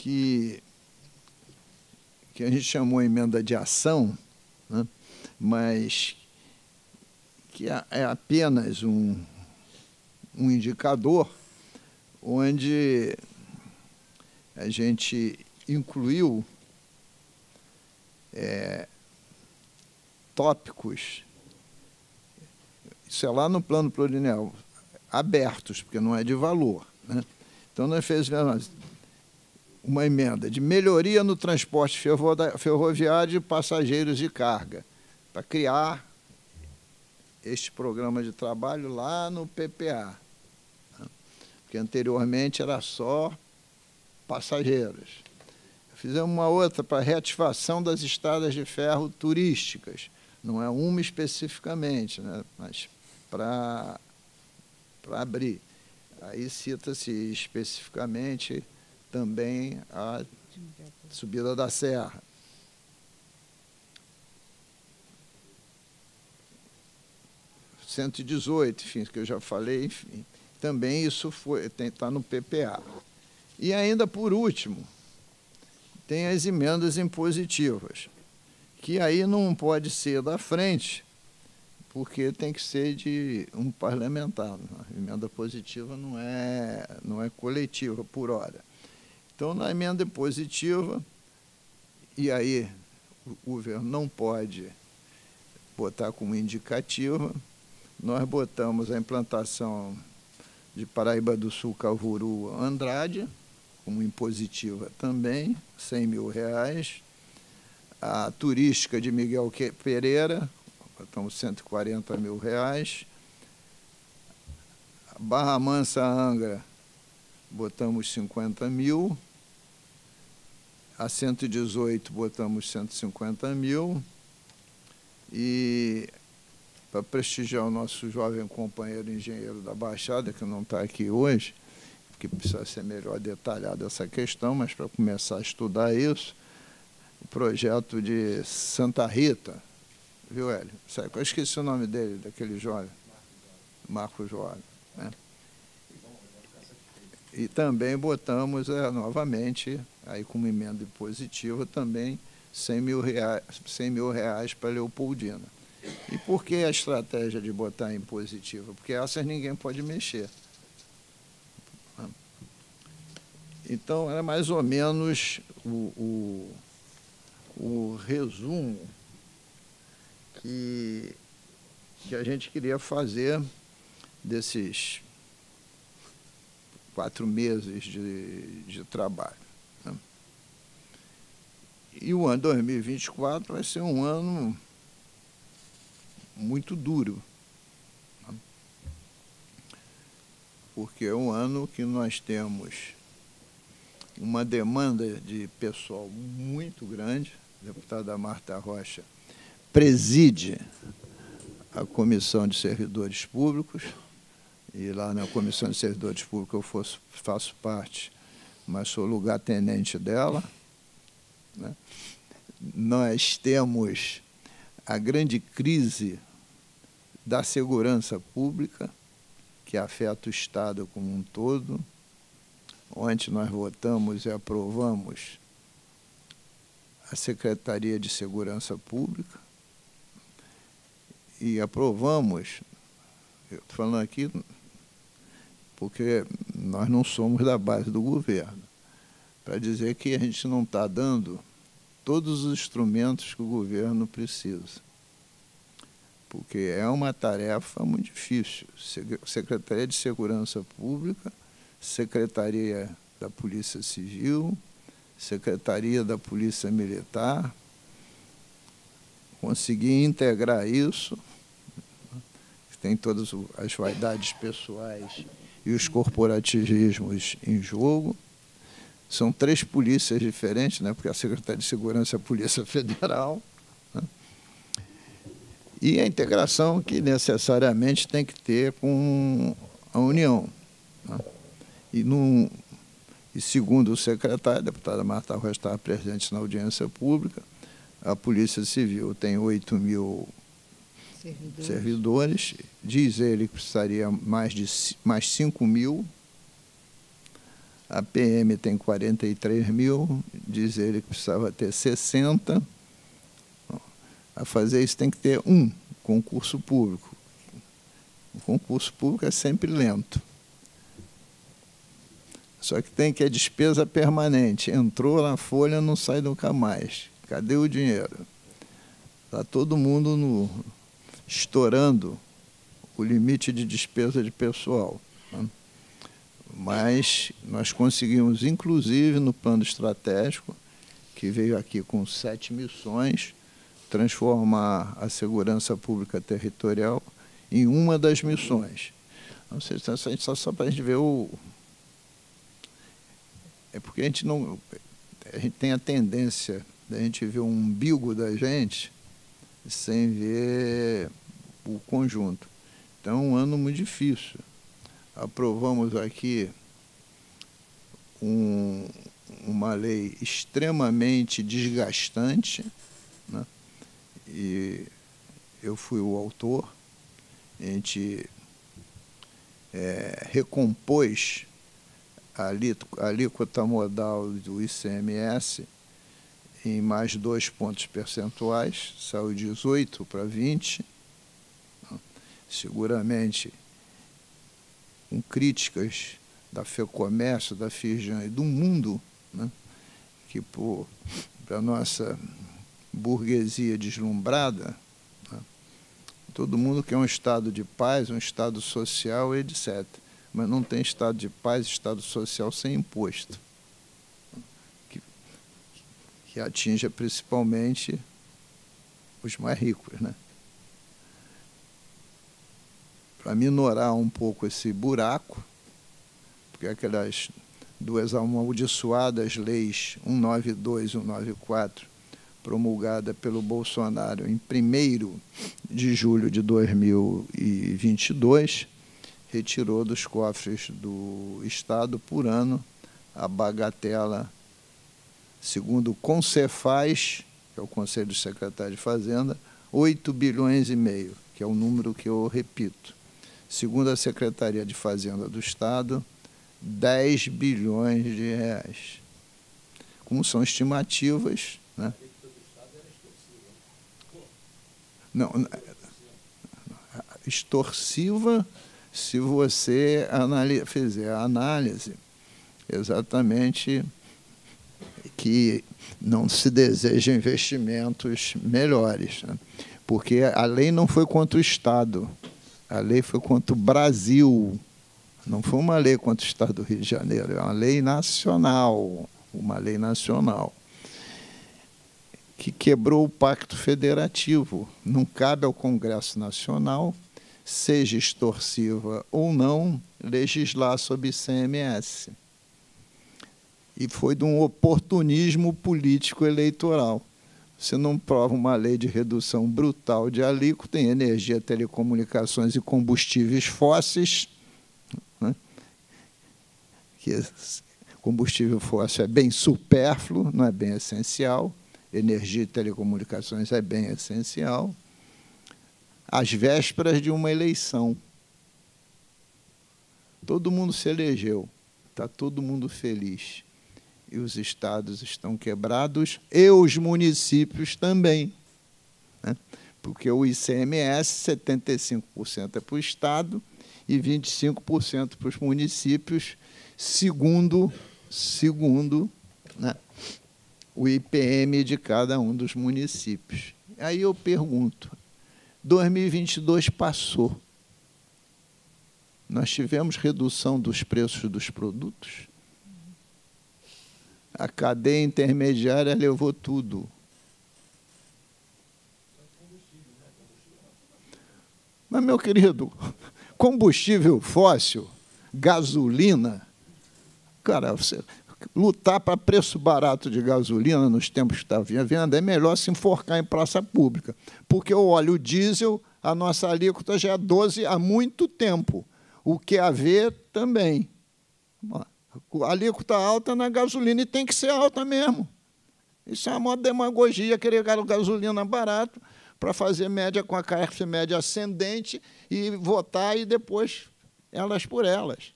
que, que a gente chamou emenda de ação? Mas que é, é apenas um, um indicador onde a gente incluiu é, tópicos, isso é lá no plano plurianual, abertos, porque não é de valor. Né? Então, nós fizemos uma emenda de melhoria no transporte ferroviário de passageiros de carga, para criar este programa de trabalho lá no PPA. Né? Porque anteriormente era só passageiros. Fizemos uma outra para reativação das estradas de ferro turísticas. Não é uma especificamente, né? mas para abrir. Aí cita-se especificamente também a subida da serra. Cento e dezoito, enfim, que eu já falei, enfim. Também isso está no PPA. E ainda por último, tem as emendas impositivas, que aí não pode ser da frente, porque tem que ser de um parlamentar. A emenda positiva não é, não é coletiva por hora. Então, na emenda positiva, e aí o governo não pode botar como indicativa, nós botamos a implantação de Paraíba do Sul, Cavuru, Andrade, como impositiva também, 100 mil reais. A turística de Miguel Pereira, botamos 140 mil reais. Barra Mansa Angra, botamos 50 mil. A 118 botamos 150 mil. E para prestigiar o nosso jovem companheiro engenheiro da Baixada, que não está aqui hoje, que precisa ser melhor detalhada essa questão, mas para começar a estudar isso, o projeto de Santa Rita, viu, Hélio? Eu esqueci o nome dele, daquele jovem. Marcos Jovem. Né? E também botamos é, novamente aí como emenda positiva também 100 mil reais, 100 mil reais para Leopoldina. E por que a estratégia de botar em positiva? Porque essas ninguém pode mexer. Então, era mais ou menos o, o, o resumo que, que a gente queria fazer desses quatro meses de, de trabalho. E o ano 2024 vai ser um ano muito duro. Né? Porque é um ano que nós temos uma demanda de pessoal muito grande. A deputada Marta Rocha preside a Comissão de Servidores Públicos, e lá na Comissão de Servidores Públicos eu faço, faço parte, mas sou lugar-tenente dela. Né? Nós temos a grande crise da segurança pública, que afeta o Estado como um todo. Ontem nós votamos e aprovamos a Secretaria de Segurança Pública e aprovamos, estou falando aqui porque nós não somos da base do governo, para dizer que a gente não está dando todos os instrumentos que o governo precisa. Porque é uma tarefa muito difícil. Secretaria de Segurança Pública, Secretaria da Polícia Civil, Secretaria da Polícia Militar, conseguir integrar isso, tem todas as vaidades pessoais e os corporativismos em jogo. São três polícias diferentes, né? porque a Secretaria de Segurança é a Polícia Federal. E a integração que necessariamente tem que ter com a União. Né? E, num, e segundo o secretário, a deputada Marta Rocha estava presente na audiência pública, a Polícia Civil tem 8 mil servidores. servidores. Diz ele que precisaria mais de mais 5 mil. A PM tem 43 mil, diz ele que precisava ter 60. A fazer isso tem que ter um concurso público. O concurso público é sempre lento. Só que tem que é despesa permanente. Entrou na folha, não sai nunca mais. Cadê o dinheiro? Está todo mundo no, estourando o limite de despesa de pessoal. Né? Mas nós conseguimos, inclusive no plano estratégico, que veio aqui com sete missões, transformar a segurança pública territorial em uma das missões. Não sei se a gente só, só para a gente ver o. É porque a gente não. A gente tem a tendência da gente ver o umbigo da gente sem ver o conjunto. Então, é um ano muito difícil. Aprovamos aqui um, uma lei extremamente desgastante, né? E eu fui o autor. A gente é, recompôs a alíquota modal do ICMS em mais dois pontos percentuais, saiu 18 para 20. Seguramente, com críticas da FEComércio, da Firjan e do mundo, né, que para nossa burguesia deslumbrada, né, todo mundo quer um estado de paz, um estado social, etc. Mas não tem estado de paz, estado social sem imposto que atinja principalmente os mais ricos. Né? Para minorar um pouco esse buraco, porque aquelas duas amaldiçoadas leis 192 e 194, promulgada pelo Bolsonaro em 1 de julho de 2022, retirou dos cofres do Estado por ano a bagatela segundo o Concefaz, que é o Conselho de Secretários de Fazenda, 8 bilhões e meio, que é o número que eu repito. Segundo a Secretaria de Fazenda do Estado, 10 bilhões de reais. Como são estimativas. Né? Não, extorsiva se você fizer a análise exatamente que não se deseja investimentos melhores, né? porque a lei não foi contra o Estado, a lei foi contra o Brasil, não foi uma lei contra o Estado do Rio de Janeiro, é uma lei nacional, uma lei nacional que quebrou o pacto federativo. Não cabe ao Congresso Nacional, seja extorsiva ou não, legislar sobre ICMS e foi de um oportunismo político eleitoral. Você não prova uma lei de redução brutal de alíquota em energia, telecomunicações e combustíveis fósseis, né? que combustível fóssil é bem supérfluo, não é bem essencial, energia e telecomunicações é bem essencial, às vésperas de uma eleição. Todo mundo se elegeu, está todo mundo feliz e os estados estão quebrados, e os municípios também. Né? Porque o ICMS, 75% é para o Estado e 25% para os municípios, segundo, segundo né, o IPM de cada um dos municípios. Aí eu pergunto: 2022 passou. Nós tivemos redução dos preços dos produtos? a cadeia intermediária levou tudo. Mas, meu querido, combustível fóssil, gasolina, cara, você lutar para preço barato de gasolina nos tempos que está vendo é melhor se enforcar em praça pública. Porque o óleo diesel, a nossa alíquota já é 12 há muito tempo. O que a ver também. A alíquota alta na gasolina e tem que ser alta mesmo. Isso é uma demagogia, querer gasolina barato para fazer média com a classe média ascendente e votar e depois elas por elas.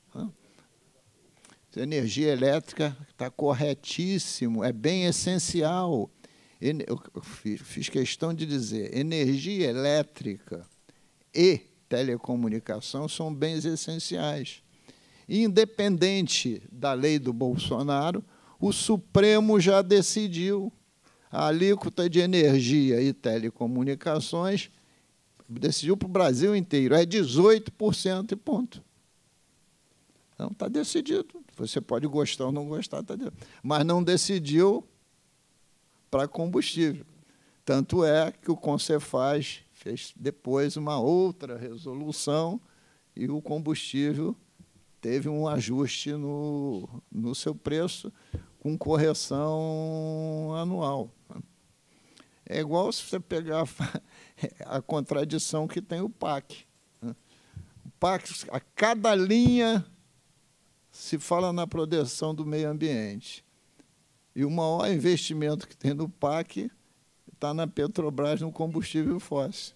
Energia elétrica está corretíssimo, é bem essencial. Eu fiz questão de dizer, energia elétrica e telecomunicação são bens essenciais. Independente da lei do Bolsonaro, o Supremo já decidiu a alíquota de energia e telecomunicações, decidiu para o Brasil inteiro, é 18% e ponto. Então, está decidido. Você pode gostar ou não gostar, tá mas não decidiu para combustível. Tanto é que o Concefaz fez depois uma outra resolução e o combustível teve um ajuste no, no seu preço com correção anual. É igual se você pegar a contradição que tem o PAC. Né? O PAC, a cada linha se fala na proteção do meio ambiente. E o maior investimento que tem no PAC está na Petrobras no combustível fóssil.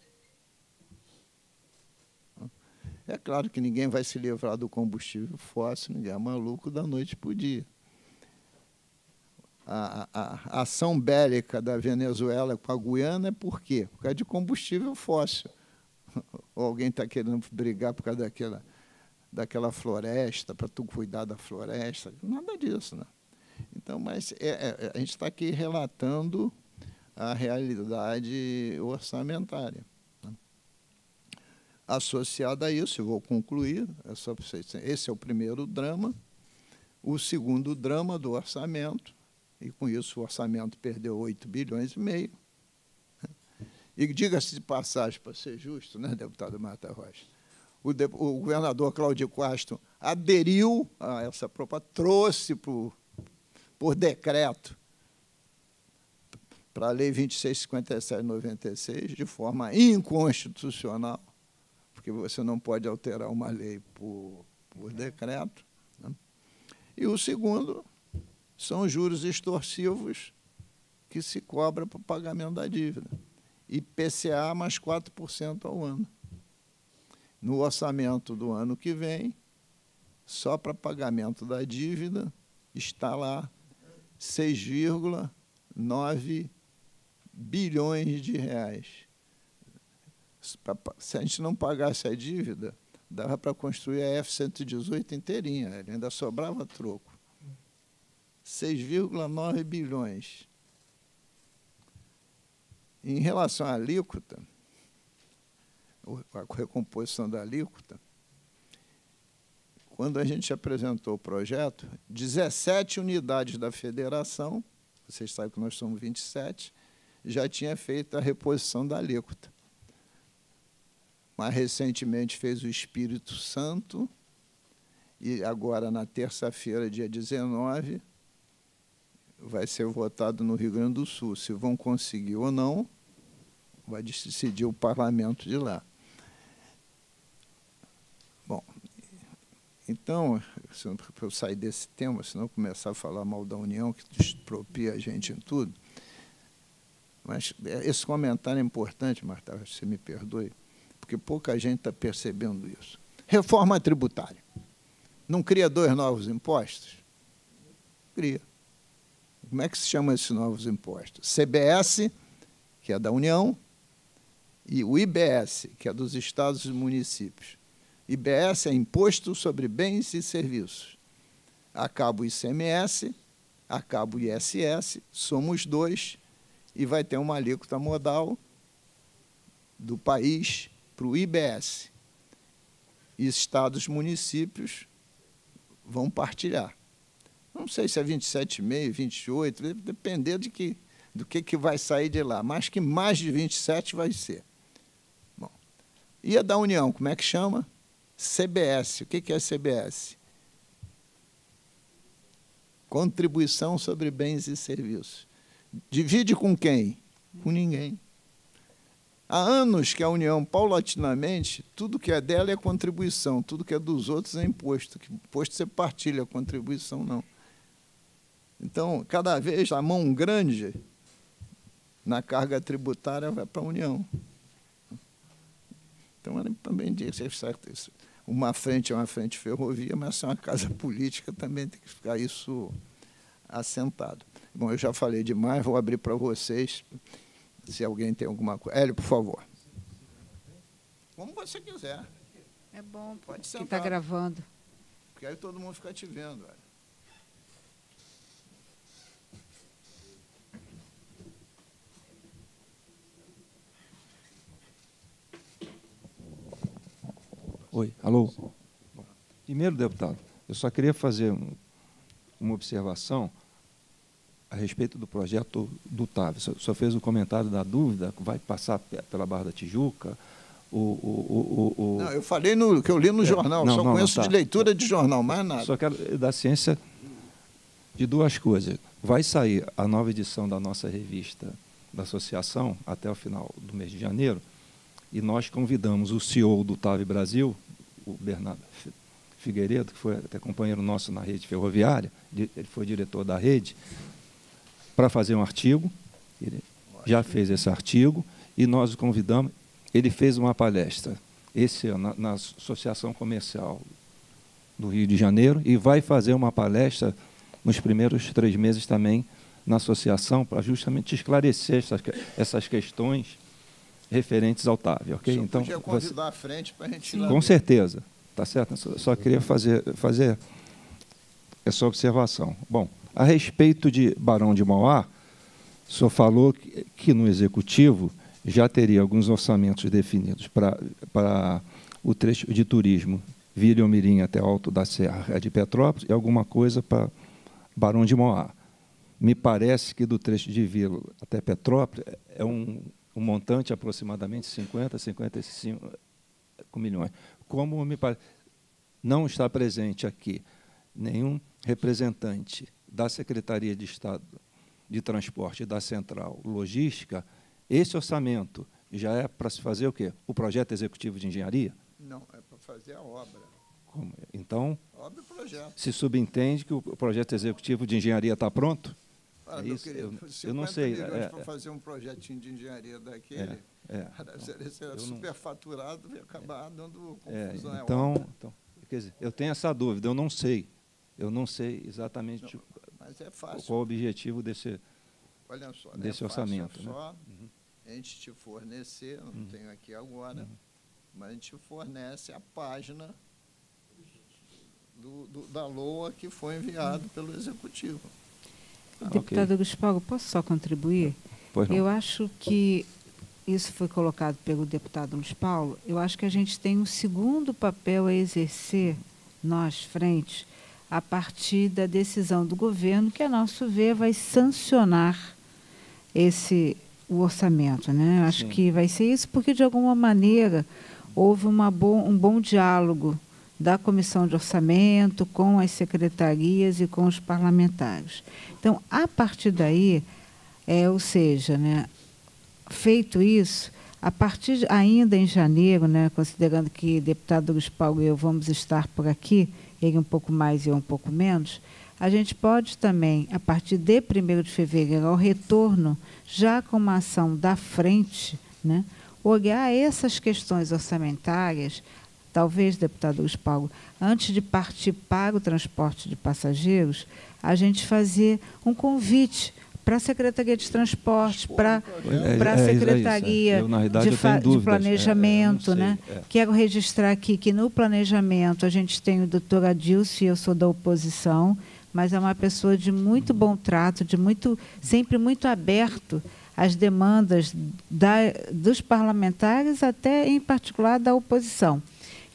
É claro que ninguém vai se livrar do combustível fóssil, ninguém é maluco da noite para o dia. A, a, a, ação bélica da Venezuela com a Guiana é por quê? Por causa de combustível fóssil. Ou alguém está querendo brigar por causa daquela, daquela floresta, para tu cuidar da floresta. Nada disso, né? Então, mas é, é, a gente está aqui relatando a realidade orçamentária. Né? Associada a isso, eu vou concluir, é só vocês, esse é o primeiro drama. O segundo drama do orçamento, e com isso o orçamento perdeu 8 bilhões e meio. E diga-se de passagem, para ser justo, né, deputado Marta Rocha, o, de, o governador Cláudio Castro aderiu a essa proposta, trouxe por, por decreto para a Lei 2657-96 de forma inconstitucional, porque você não pode alterar uma lei por, por decreto. Né? E o segundo são juros extorsivos que se cobra para o pagamento da dívida. IPCA mais 4% ao ano. No orçamento do ano que vem, só para pagamento da dívida, está lá 6,9 bilhões de reais. Se a gente não pagasse a dívida, dava para construir a F-118 inteirinha, ainda sobrava troco. 6,9 bilhões. Em relação à alíquota, a recomposição da alíquota, quando a gente apresentou o projeto, 17 unidades da federação, vocês sabem que nós somos 27, já tinha feito a reposição da alíquota. Mais recentemente fez o Espírito Santo, e agora, na terça-feira, dia 19, vai ser votado no Rio Grande do Sul. Se vão conseguir ou não, vai decidir o parlamento de lá. Bom, então, para eu sair desse tema, senão começar a falar mal da União, que despropia a gente em tudo, mas é, esse comentário é importante, Marta, você me perdoe, porque pouca gente está percebendo isso. Reforma tributária. Não cria dois novos impostos? Cria. Como é que se chama esses novos impostos? CBS, que é da União, e o IBS, que é dos estados e municípios. IBS é Imposto sobre Bens e Serviços. Acaba o ICMS, acaba o ISS, somos dois, e vai ter uma alíquota modal do país para o IBS. E estados municípios vão partilhar. Não sei se é 27,5, 28, deve depender de que, do que, que vai sair de lá, mas que mais de 27 vai ser. Bom, e a da União, como é que chama? CBS. O que, é CBS? Contribuição sobre bens e serviços. Divide com quem? Com ninguém. Há anos que a União, paulatinamente, tudo que é dela é contribuição, tudo que é dos outros é imposto. Que imposto você partilha, contribuição não. Então, cada vez a mão grande na carga tributária vai para a União. Então, ela também diz, uma frente é uma frente ferrovia, mas se é uma casa política também tem que ficar isso assentado. Bom, eu já falei demais, vou abrir para vocês, se alguém tem alguma coisa. Hélio, por favor. Como você quiser. É bom, pode ser. Que está gravando. Porque aí todo mundo fica te vendo. Hélio. Oi, alô. Primeiro, deputado, Eu só queria fazer um, uma observação a respeito do projeto do TAV. O senhor fez o comentário da dúvida, vai passar pela Barra da Tijuca, o, o, o, o, Não, eu falei no que eu li no é, jornal, não, só não, conheço não, tá, de leitura de jornal, mais nada. Só quero da ciência de duas coisas. Vai sair a nova edição da nossa revista da associação até o final do mês de janeiro, e nós convidamos o CEO do TAV Brasil, o Bernardo Figueiredo, que foi até companheiro nosso na rede ferroviária, ele foi diretor da rede, para fazer um artigo. Ele já fez esse artigo e nós o convidamos. Ele fez uma palestra esse ano na, Associação Comercial do Rio de Janeiro e vai fazer uma palestra nos primeiros três meses também na associação para justamente esclarecer essas, essas questões referentes ao TAV, ok? então podia convidar você... à frente para a gente ir lá Com certeza, tá certo. Só, só queria fazer fazer essa observação. Bom, a respeito de Barão de Mauá, o senhor falou que, que no executivo já teria alguns orçamentos definidos para o trecho de turismo Vila Mirim até Alto da Serra de Petrópolis e alguma coisa para Barão de Mauá. Me parece que do trecho de Vila até Petrópolis é um, um montante aproximadamente 50, 55 milhões. Como me parece, não está presente aqui nenhum representante da Secretaria de Estado de Transporte da Central Logística, esse orçamento já é para se fazer o quê? O projeto executivo de engenharia? Não, é para fazer a obra. Como? Então, obra e projeto. se subentende que o projeto executivo de engenharia está pronto? Ah, é isso? Querido, eu, eu, não sei. É, para fazer um projetinho de engenharia daquele, é, é, então, é superfaturado e acabar dando é, confusão. É, então, então, quer dizer, eu tenho essa dúvida, eu não sei. Eu não sei exatamente não, é fácil. qual o objetivo desse, Olha só, desse é orçamento. É só né? a gente te fornecer, não uhum. tenho aqui agora, uhum. mas a gente fornece a página do, do, da LOA que foi enviado uhum. pelo Executivo. Ah, Deputado okay. Gustavo, posso só contribuir? Eu acho que isso foi colocado pelo deputado Luiz Paulo. Eu acho que a gente tem um segundo papel a exercer, nós, frente, a partir da decisão do governo, que, a nosso ver, vai sancionar esse o orçamento. Né? Acho Sim. que vai ser isso, porque, de alguma maneira, houve uma bom, um bom diálogo da Comissão de Orçamento com as secretarias e com os parlamentares. Então, a partir daí, é, ou seja, né, feito isso, a partir de, ainda em janeiro, né, considerando que deputado Luiz Paulo e eu vamos estar por aqui, ele um pouco mais e eu um pouco menos, a gente pode também, a partir de 1 de fevereiro, ao retorno, já com uma ação da frente, né, olhar essas questões orçamentárias, talvez, deputado Luiz Paulo, antes de partir para o transporte de passageiros, a gente fazer um convite para a Secretaria de Transportes, para é, a Secretaria é, eu, de, de, Planejamento. É, né? Sei, Quero registrar aqui que no planejamento a gente tem o doutor Adilson, eu sou da oposição, mas é uma pessoa de muito bom trato, de muito, sempre muito aberto às demandas da, dos parlamentares, até em particular da oposição.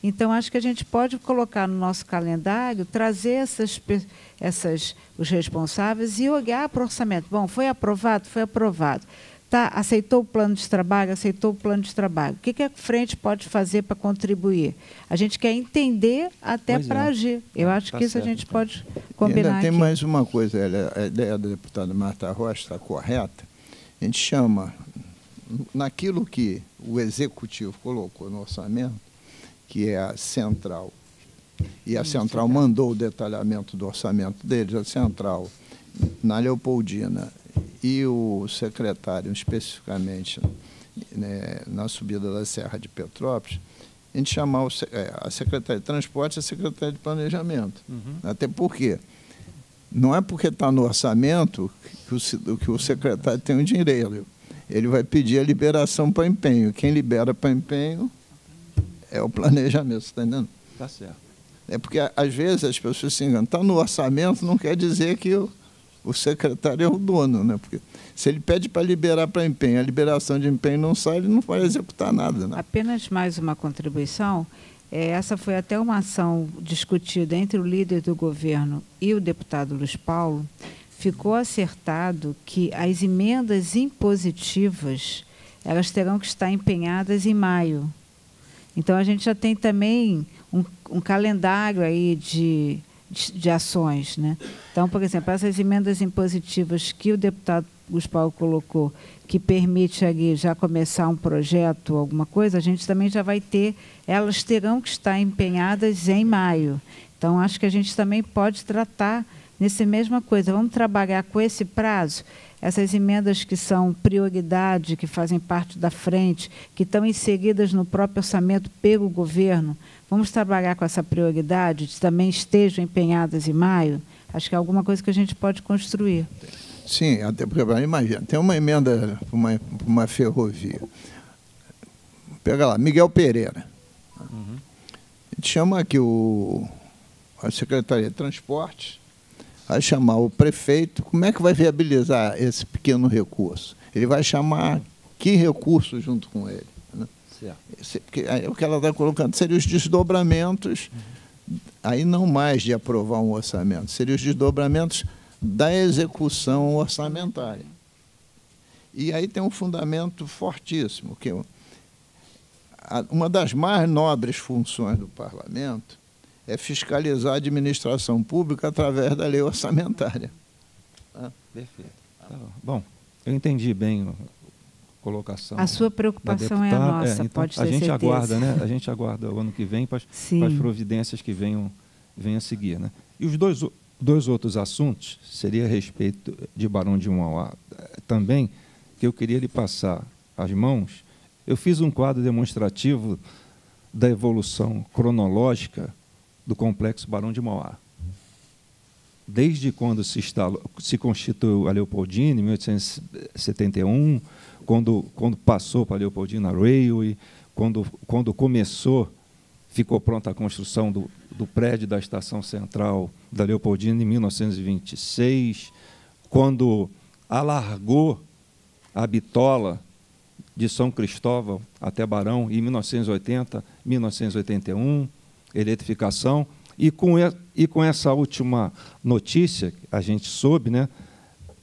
Então, acho que a gente pode colocar no nosso calendário, trazer essas, essas, os responsáveis e olhar para o orçamento. Bom, foi aprovado? Foi aprovado. Tá, aceitou o plano de trabalho? Aceitou o plano de trabalho. O que, que a frente pode fazer para contribuir? A gente quer entender até para é. agir. Eu acho tá que isso certo, a gente então. pode combinar. E ainda tem aqui. mais uma coisa, a ideia da deputada Marta Rocha está correta. A gente chama, naquilo que o executivo colocou no orçamento, que é a central. E a central mandou o detalhamento do orçamento deles, a central, na Leopoldina, e o secretário, especificamente né, na subida da Serra de Petrópolis, a gente chamar o, é, a secretária de Transporte e a secretária de Planejamento. Uhum. Até porque não é porque está no orçamento que o, que o secretário tem o dinheiro. Ele vai pedir a liberação para empenho. Quem libera para empenho é o planejamento, está entendendo? Tá certo. É porque, às vezes, as pessoas se enganam. Está no orçamento, não quer dizer que o, o secretário é o dono, né? Porque se ele pede para liberar para empenho, a liberação de empenho não sai, ele não vai executar nada. Né? Apenas mais uma contribuição. É, essa foi até uma ação discutida entre o líder do governo e o deputado Luiz Paulo. Ficou acertado que as emendas impositivas elas terão que estar empenhadas em maio. Então a gente já tem também um, um calendário aí de, de, de, ações. Né? Então, por exemplo, essas emendas impositivas que o deputado Luiz Paulo colocou, que permite ali já começar um projeto, alguma coisa, a gente também já vai ter, elas terão que estar empenhadas em maio. Então, acho que a gente também pode tratar nessa mesma coisa. Vamos trabalhar com esse prazo? Essas emendas que são prioridade, que fazem parte da frente, que estão inseridas no próprio orçamento pelo governo, vamos trabalhar com essa prioridade, que também estejam empenhadas em maio? Acho que é alguma coisa que a gente pode construir. Sim, até porque, imagina, tem uma emenda para uma, uma ferrovia. Pega lá, Miguel Pereira. Uhum. A gente chama aqui o, a Secretaria de Transportes, vai chamar o prefeito. Como é que vai viabilizar esse pequeno recurso? Ele vai chamar que recurso junto com ele? Né? O que ela está colocando seriam os desdobramentos, aí não mais de aprovar um orçamento, seriam os desdobramentos da execução orçamentária. E aí tem um fundamento fortíssimo, que uma das mais nobres funções do parlamento é fiscalizar a administração pública através da lei orçamentária. Perfeito. Tá bom, eu entendi bem a colocação. A sua preocupação é a nossa, é, então, pode a gente certeza. aguarda, né? A gente aguarda o ano que vem para, para as providências que venham, venham a seguir, né? E os dois dois outros assuntos, seria a respeito de Barão de Mauá também, que eu queria lhe passar as mãos. Eu fiz um quadro demonstrativo da evolução cronológica do complexo Barão de Mauá. Desde quando se, instalou, se constituiu a Leopoldina, em 1871, quando, quando passou para a Leopoldina Railway, quando, quando começou, ficou pronta a construção do, do prédio da Estação Central da Leopoldina em 1926, quando alargou a bitola de São Cristóvão até Barão em 1980, 1981, eletrificação. E com, e com essa última notícia, a gente soube né,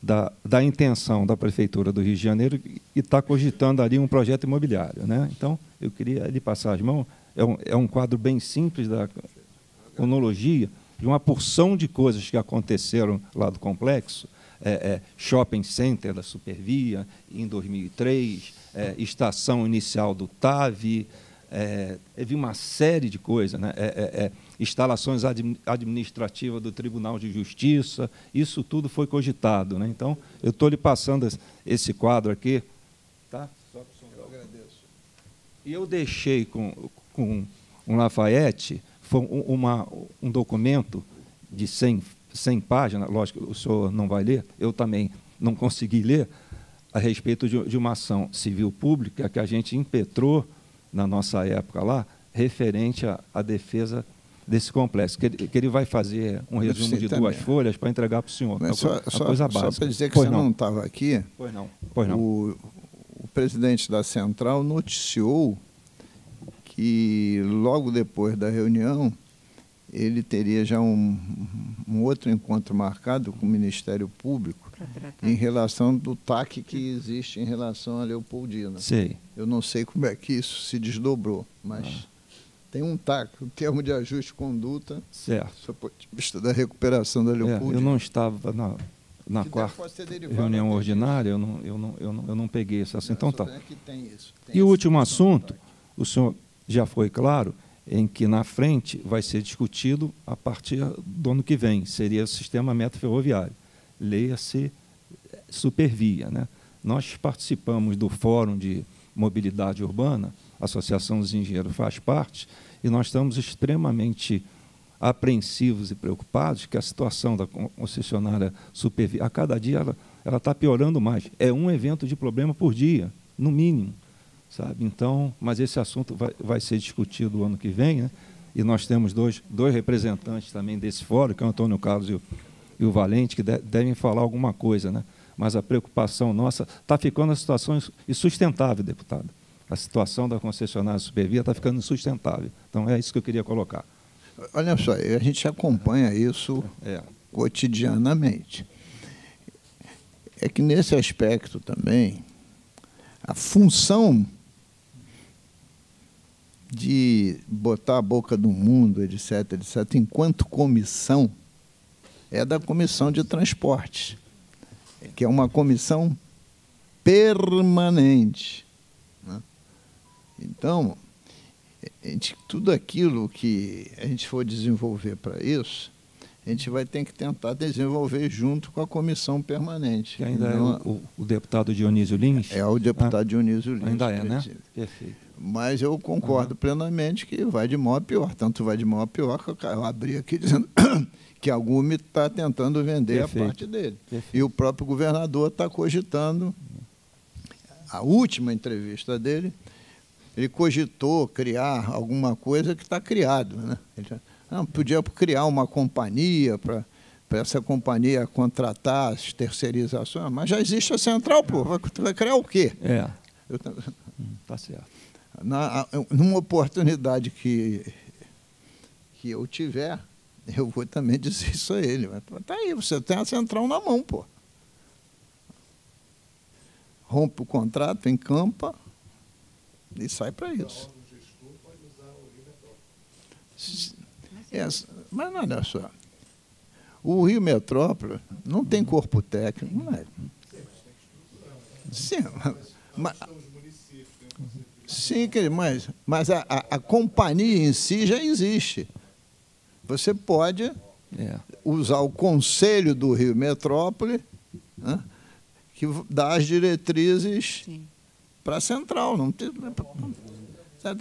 da, da intenção da Prefeitura do Rio de Janeiro e está cogitando ali um projeto imobiliário. Né? Então, eu queria lhe passar as mãos. É um, é um quadro bem simples da cronologia de uma porção de coisas que aconteceram lá do complexo, é, é, shopping center da Supervia em 2003, é, estação inicial do TAV, é, teve uma série de coisas, né? É, é, é, instalações administrativas do Tribunal de Justiça, isso tudo foi cogitado. Né? Então, eu estou lhe passando esse quadro aqui. Tá? Só eu agradeço. E eu deixei com, com um Lafayette foi uma, um documento de 100, 100 páginas, lógico, o senhor não vai ler, eu também não consegui ler, a respeito de, de uma ação civil pública que a gente impetrou na nossa época lá, referente à, defesa desse complexo, que ele, que ele, vai fazer um resumo de duas folhas para entregar para o senhor. Mas só, só, coisa básica. Só para dizer que pois você não estava aqui, pois não. Pois não. O, o presidente da Central noticiou que logo depois da reunião ele teria já um, um outro encontro marcado com o Ministério Público em relação do TAC que existe em relação a Leopoldina. Sei. Eu não sei como é que isso se desdobrou, mas ah. tem um TAC, o termo de ajuste de conduta, certo. do vista da recuperação da Leopoldina. É, eu não estava na, na quarta reunião ordinária, eu não, eu, não, eu, não, eu não peguei esse assunto. Então tá. Tem isso, tem e o último assunto, o senhor já foi claro, em que na frente vai ser discutido a partir do ano que vem, seria o sistema ferroviário. Leia-se Supervia. Né? Nós participamos do Fórum de Mobilidade Urbana, a Associação dos Engenheiros faz parte, e nós estamos extremamente apreensivos e preocupados que a situação da concessionária Supervia, a cada dia ela está piorando mais. É um evento de problema por dia, no mínimo sabe? Então, mas esse assunto vai, vai ser discutido o ano que vem, né? E nós temos dois, dois representantes também desse fórum, que é o Antônio Carlos e o, e o Valente, que de, devem falar alguma coisa, né? Mas a preocupação nossa está ficando a situação insustentável, deputado. A situação da concessionária Supervia está ficando insustentável. Então, é isso que eu queria colocar. Olha só, a gente acompanha isso é. cotidianamente. É que nesse aspecto também, a função de botar a boca do mundo, etc., etc., enquanto comissão, é da Comissão de Transportes, que é uma comissão permanente. Né? Então, gente, tudo aquilo que a gente for desenvolver para isso, a gente vai ter que tentar desenvolver junto com a comissão permanente. Que ainda é o, o, deputado Dionísio Lins? É o deputado ah, Dionísio Lins. Ainda é, né? Perfeito. Mas eu concordo uhum. plenamente que vai de mal a pior. Tanto vai de mal a pior que eu abri aqui dizendo que a Gume está tentando vender Perfeito. a parte dele. Perfeito. E o próprio governador está cogitando. A última entrevista dele, ele cogitou criar alguma coisa que está criado. Né? Ele não, podia criar uma companhia para essa companhia contratar as terceirizações, mas já existe a central, pô. Vai, vai criar o quê? É. Está hum, certo. Na, numa oportunidade que, que eu tiver, eu vou também dizer isso a ele. Mas tá aí, você tem a central na mão, pô. Rompe o contrato, encampa e sai para isso. É, mas olha só. O Rio Metrópole não tem corpo técnico, não é? Sim, mas, sim mas, mas a, a, a companhia em si já existe. Você pode é. usar o Conselho do Rio Metrópole, né, que dá as diretrizes para a central. Não tem,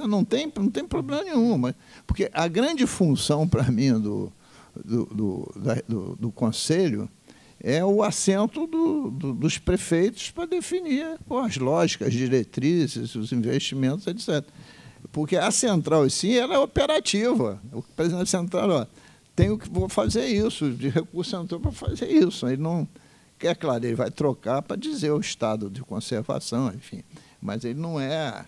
não, tem, não tem problema nenhum. Mas, porque a grande função para mim do, do, do, do, do, Conselho é o assento do, do, dos prefeitos para definir pô, as lógicas, as diretrizes, os investimentos, etc. Porque a central, sim, ela é operativa. O presidente da central, ó, tenho que vou fazer isso, de recurso entrou para fazer isso. Ele não. É claro, ele vai trocar para dizer o estado de conservação, enfim. Mas ele não é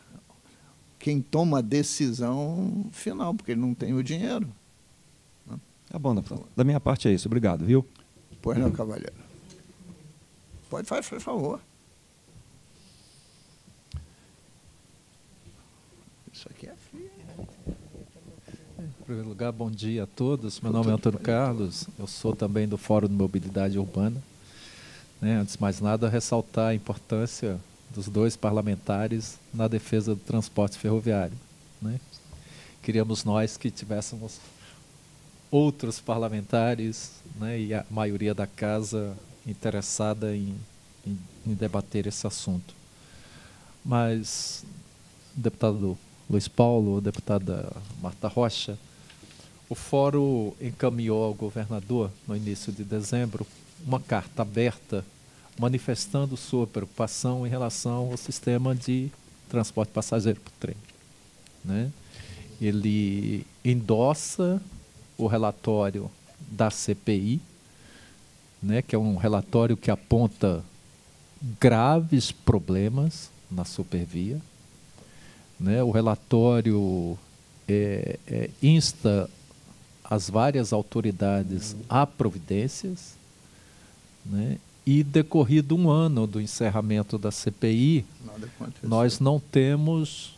quem toma a decisão final, porque ele não tem o dinheiro. Tá bom, deputado. Da minha parte é isso. Obrigado, viu? Pois não, cavalheiro. Pode, faz, por favor. Isso aqui é. Em primeiro lugar, bom dia a todos. Meu nome é Antônio Carlos. Eu sou também do Fórum de Mobilidade Urbana. Né, antes de mais nada, ressaltar a importância dos dois parlamentares na defesa do transporte ferroviário. Né? Queríamos nós que tivéssemos outros parlamentares né, e a maioria da casa interessada em, em, em debater esse assunto. Mas deputado Luiz Paulo, deputada Marta Rocha, o fórum encaminhou ao governador, no início de dezembro, uma carta aberta manifestando sua preocupação em relação ao sistema de transporte passageiro por trem. Né? Ele endossa o relatório da CPI, né, que é um relatório que aponta graves problemas na supervia, né? O relatório é, é, insta as várias autoridades a providências, né? e decorrido um ano do encerramento da CPI, nós não temos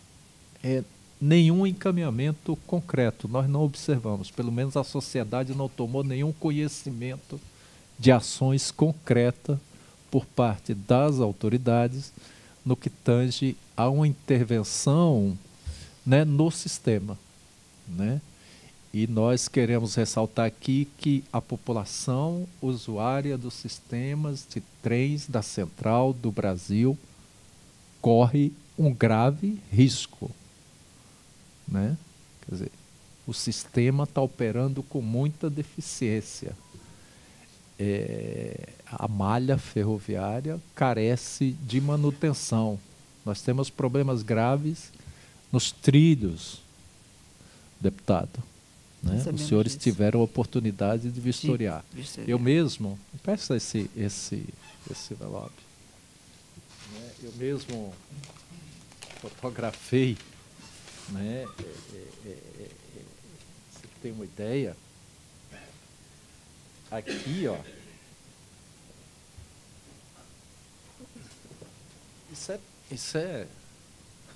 é, nenhum encaminhamento concreto, nós não observamos, pelo menos a sociedade não tomou nenhum conhecimento de ações concretas por parte das autoridades no que tange a uma intervenção né, no sistema. Né? E nós queremos ressaltar aqui que a população usuária dos sistemas de trens da Central do Brasil corre um grave risco. Né? Quer dizer, o sistema está operando com muita deficiência. É, a malha ferroviária carece de manutenção. Nós temos problemas graves nos trilhos, deputado. Né? Os senhores tiveram a oportunidade de vistoriar. vistoriar. Eu mesmo, peça esse, esse, esse envelope. Né? Eu mesmo fotografei, né? É, é, é, você tem uma ideia? Aqui, ó. Isso é, isso é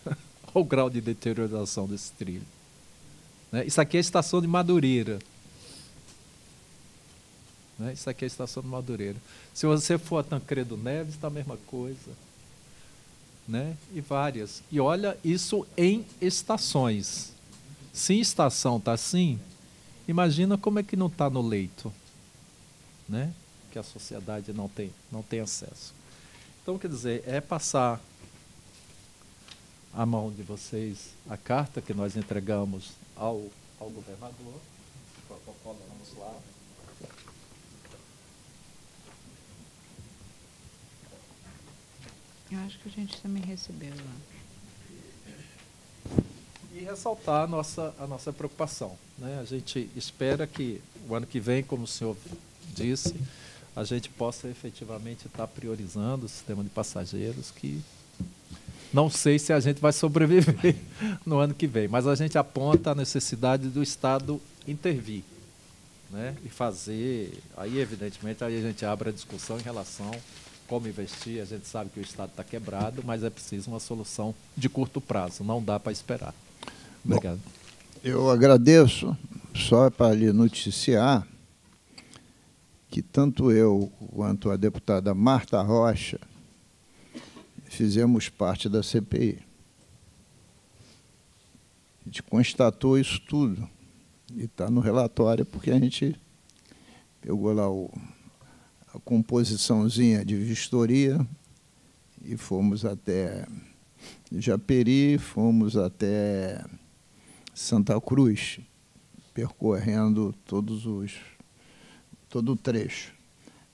o grau de deterioração desse trilho. Né? Isso aqui é a estação de Madureira. Né? Isso aqui é a estação de Madureira. Se você for a Tancredo Neves, está a mesma coisa. Né? E várias. E olha isso em estações. Se estação está assim, imagina como é que não está no leito. Né? Que a sociedade não tem, não tem acesso. Então, quer dizer, é passar a mão de vocês a carta que nós entregamos ao, ao governador. Vamos lá. Eu acho que a gente também recebeu lá. E ressaltar a nossa, a nossa preocupação. Né? A gente espera que o ano que vem, como o senhor disse, a gente possa efetivamente estar priorizando o sistema de passageiros que não sei se a gente vai sobreviver no ano que vem, mas a gente aponta a necessidade do Estado intervir né? e fazer. Aí, evidentemente, aí a gente abre a discussão em relação como investir. A gente sabe que o Estado está quebrado, mas é preciso uma solução de curto prazo, não dá para esperar. Obrigado. Bom, eu agradeço, só para lhe noticiar que tanto eu quanto a deputada Marta Rocha fizemos parte da CPI. A gente constatou isso tudo. E está no relatório porque a gente pegou lá o, a composiçãozinha de vistoria e fomos até Japeri, fomos até Santa Cruz, percorrendo todos os todo o trecho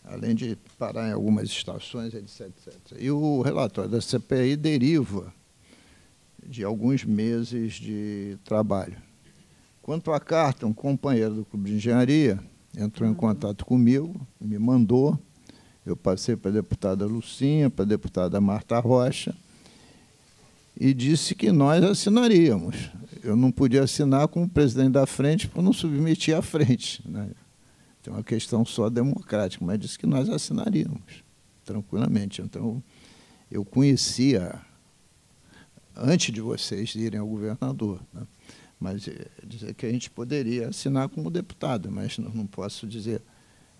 além de parar em algumas estações, etc, etc. E o relatório da CPI deriva de alguns meses de trabalho. Quanto à carta, um companheiro do Clube de Engenharia entrou em uhum. contato comigo, me mandou, eu passei para a deputada Lucinha, para a deputada Marta Rocha, e disse que nós assinaríamos. Eu não podia assinar como presidente da frente, eu não submetia à frente. Né? Tem uma questão só democrática, mas disse que nós assinaríamos tranquilamente. Então, eu conhecia antes de vocês irem ao governador. Né? Mas é, dizer que a gente poderia assinar como deputado, mas não, não posso dizer,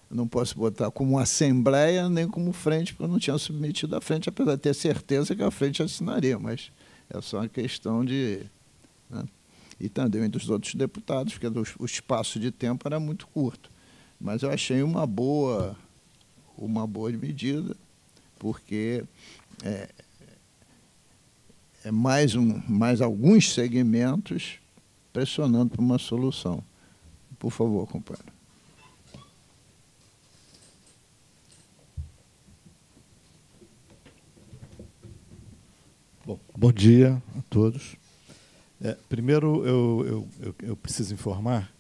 não posso botar como assembleia nem como frente, porque eu não tinha submetido à frente, apesar de ter certeza que a frente assinaria, mas é só uma questão de. Né? E também dos outros deputados, porque o espaço de tempo era muito curto. Mas eu achei uma boa, uma boa medida, porque é, é mais, um, mais alguns segmentos pressionando por uma solução. Por favor, companheiro. Bom, bom dia a todos. É, primeiro, eu, eu, eu, eu preciso informar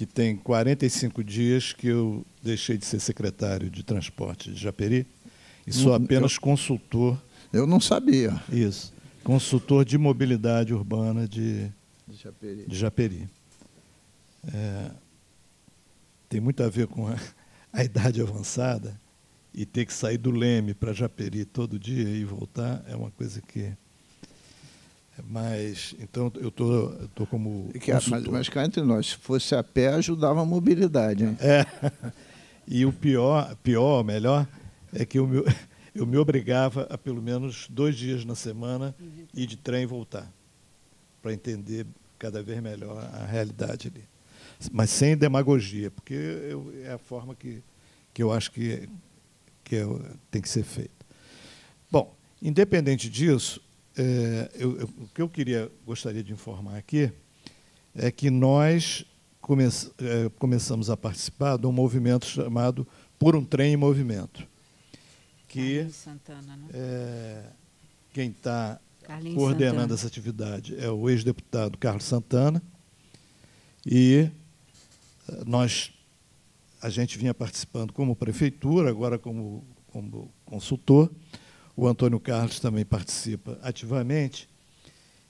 que tem 45 dias que eu deixei de ser secretário de transporte de Japeri e sou apenas eu, consultor. Eu não sabia. Isso. Consultor de mobilidade urbana de, de Japeri. De Japeri. É, tem muito a ver com a, a idade avançada e ter que sair do Leme para Japeri todo dia e voltar é uma coisa que mas, então, eu tô, tô como. Que, mas, mas cá entre nós, se fosse a pé, ajudava a mobilidade. Hein? É. E o pior, pior, melhor, é que eu me, eu me obrigava a pelo menos dois dias na semana ir de trem e voltar, para entender cada vez melhor a realidade ali. Mas sem demagogia, porque eu, é a forma que, que eu acho que, que eu, tem que ser feita. Bom, independente disso, é, eu, eu, o que eu queria gostaria de informar aqui é que nós come, é, começamos a participar de um movimento chamado Por um Trem em Movimento. Que Santana, né? é, quem está coordenando Santana. essa atividade é o ex-deputado Carlos Santana. E é, nós, a gente vinha participando como prefeitura, agora como, como consultor. O Antônio Carlos também participa ativamente.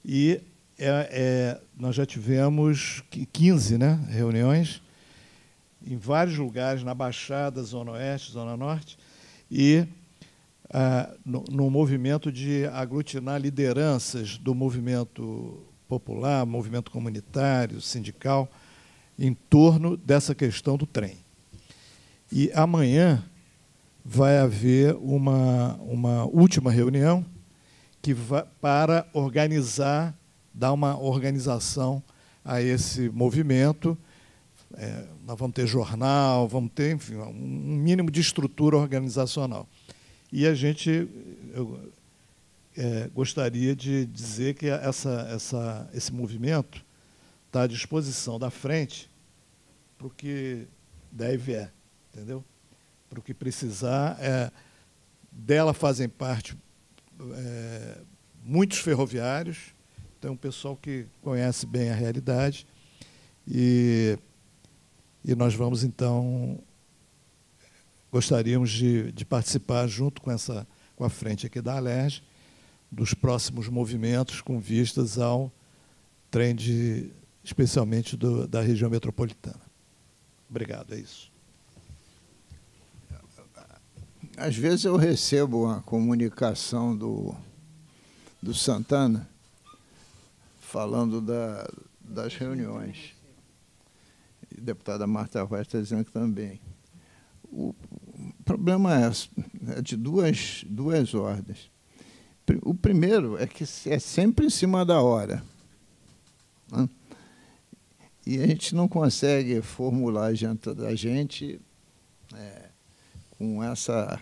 E é, é, nós já tivemos 15 né, reuniões em vários lugares, na Baixada, Zona Oeste, Zona Norte, e ah, no, no, movimento de aglutinar lideranças do movimento popular, movimento comunitário, sindical, em torno dessa questão do trem. E amanhã vai haver uma, uma última reunião que vai, para organizar, dar uma organização a esse movimento. É, nós vamos ter jornal, vamos ter, enfim, um mínimo de estrutura organizacional. E a gente eu, é, gostaria de dizer que essa, essa, esse movimento está à disposição da frente para o que deve é, entendeu? Para o que precisar. É, dela fazem parte é, muitos ferroviários, tem um pessoal que conhece bem a realidade e, e nós vamos então gostaríamos de, de participar junto com essa com a frente aqui da Alerj dos próximos movimentos com vistas ao trem de, especialmente do, da região metropolitana. Obrigado, é isso. Às vezes eu recebo uma comunicação do, do Santana falando da, das reuniões. A deputada Marta Rocha está dizendo que também. O problema é, é de duas, duas ordens. O primeiro é que é sempre em cima da hora. Né? E a gente não consegue formular adiante da gente é, com essa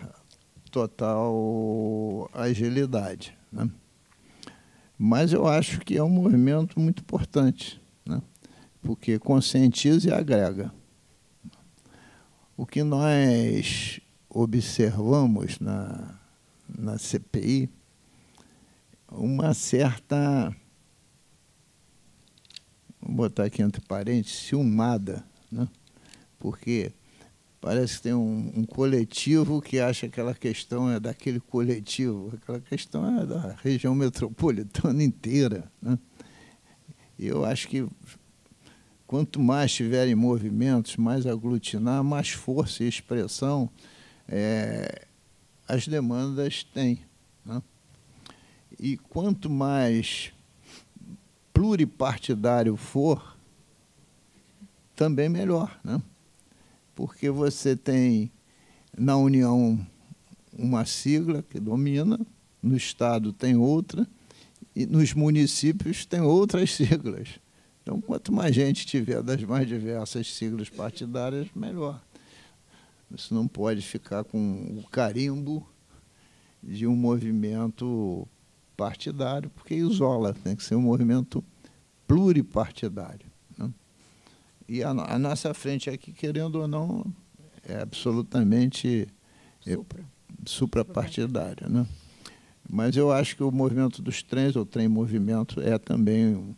total agilidade. Né? Mas eu acho que é um movimento muito importante, né? porque conscientiza e agrega. O que nós observamos na, na CPI uma certa, vou botar aqui entre parênteses, ciumada, né? porque parece que tem um, um, coletivo que acha que aquela questão é daquele coletivo, aquela questão é da região metropolitana inteira. Né? Eu acho que quanto mais tiverem movimentos, mais aglutinar, mais força e expressão é, as demandas têm. Né? E quanto mais pluripartidário for, também melhor, né? Porque você tem na União uma sigla que domina, no Estado tem outra, e nos municípios tem outras siglas. Então, quanto mais gente tiver das mais diversas siglas partidárias, melhor. Você não pode ficar com o carimbo de um movimento partidário, porque isola, tem que ser um movimento pluripartidário. E a, a, nossa frente aqui, querendo ou não, é absolutamente é, suprapartidária. Né? Mas eu acho que o movimento dos trens, ou trem movimento, é também um,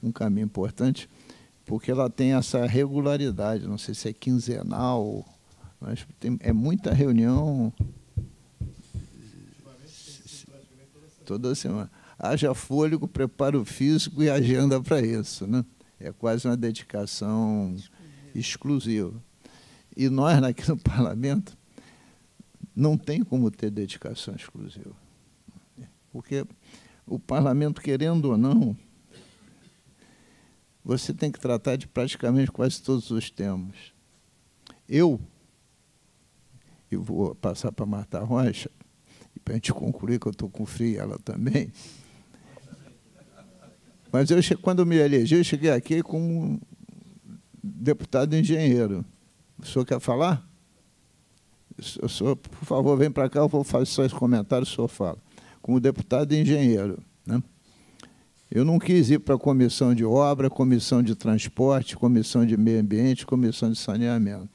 um caminho importante, porque ela tem essa regularidade, não sei se é quinzenal, mas tem, é muita reunião toda semana. Haja fôlego, preparo físico e agenda para isso. Né? É quase uma dedicação exclusiva. E nós, aqui no parlamento, não tem como ter dedicação exclusiva. Porque o parlamento, querendo ou não, você tem que tratar de praticamente quase todos os temas. Eu, e vou passar para Marta Rocha, para a gente concluir que eu estou com frio, ela também. Mas eu, quando me elegi, eu cheguei aqui como deputado engenheiro. O senhor quer falar? O senhor, por favor, vem para cá, eu vou fazer só esse comentário, o senhor fala. Como deputado engenheiro. Né? Eu não quis ir para a comissão de obra, comissão de transporte, comissão de meio ambiente, comissão de saneamento.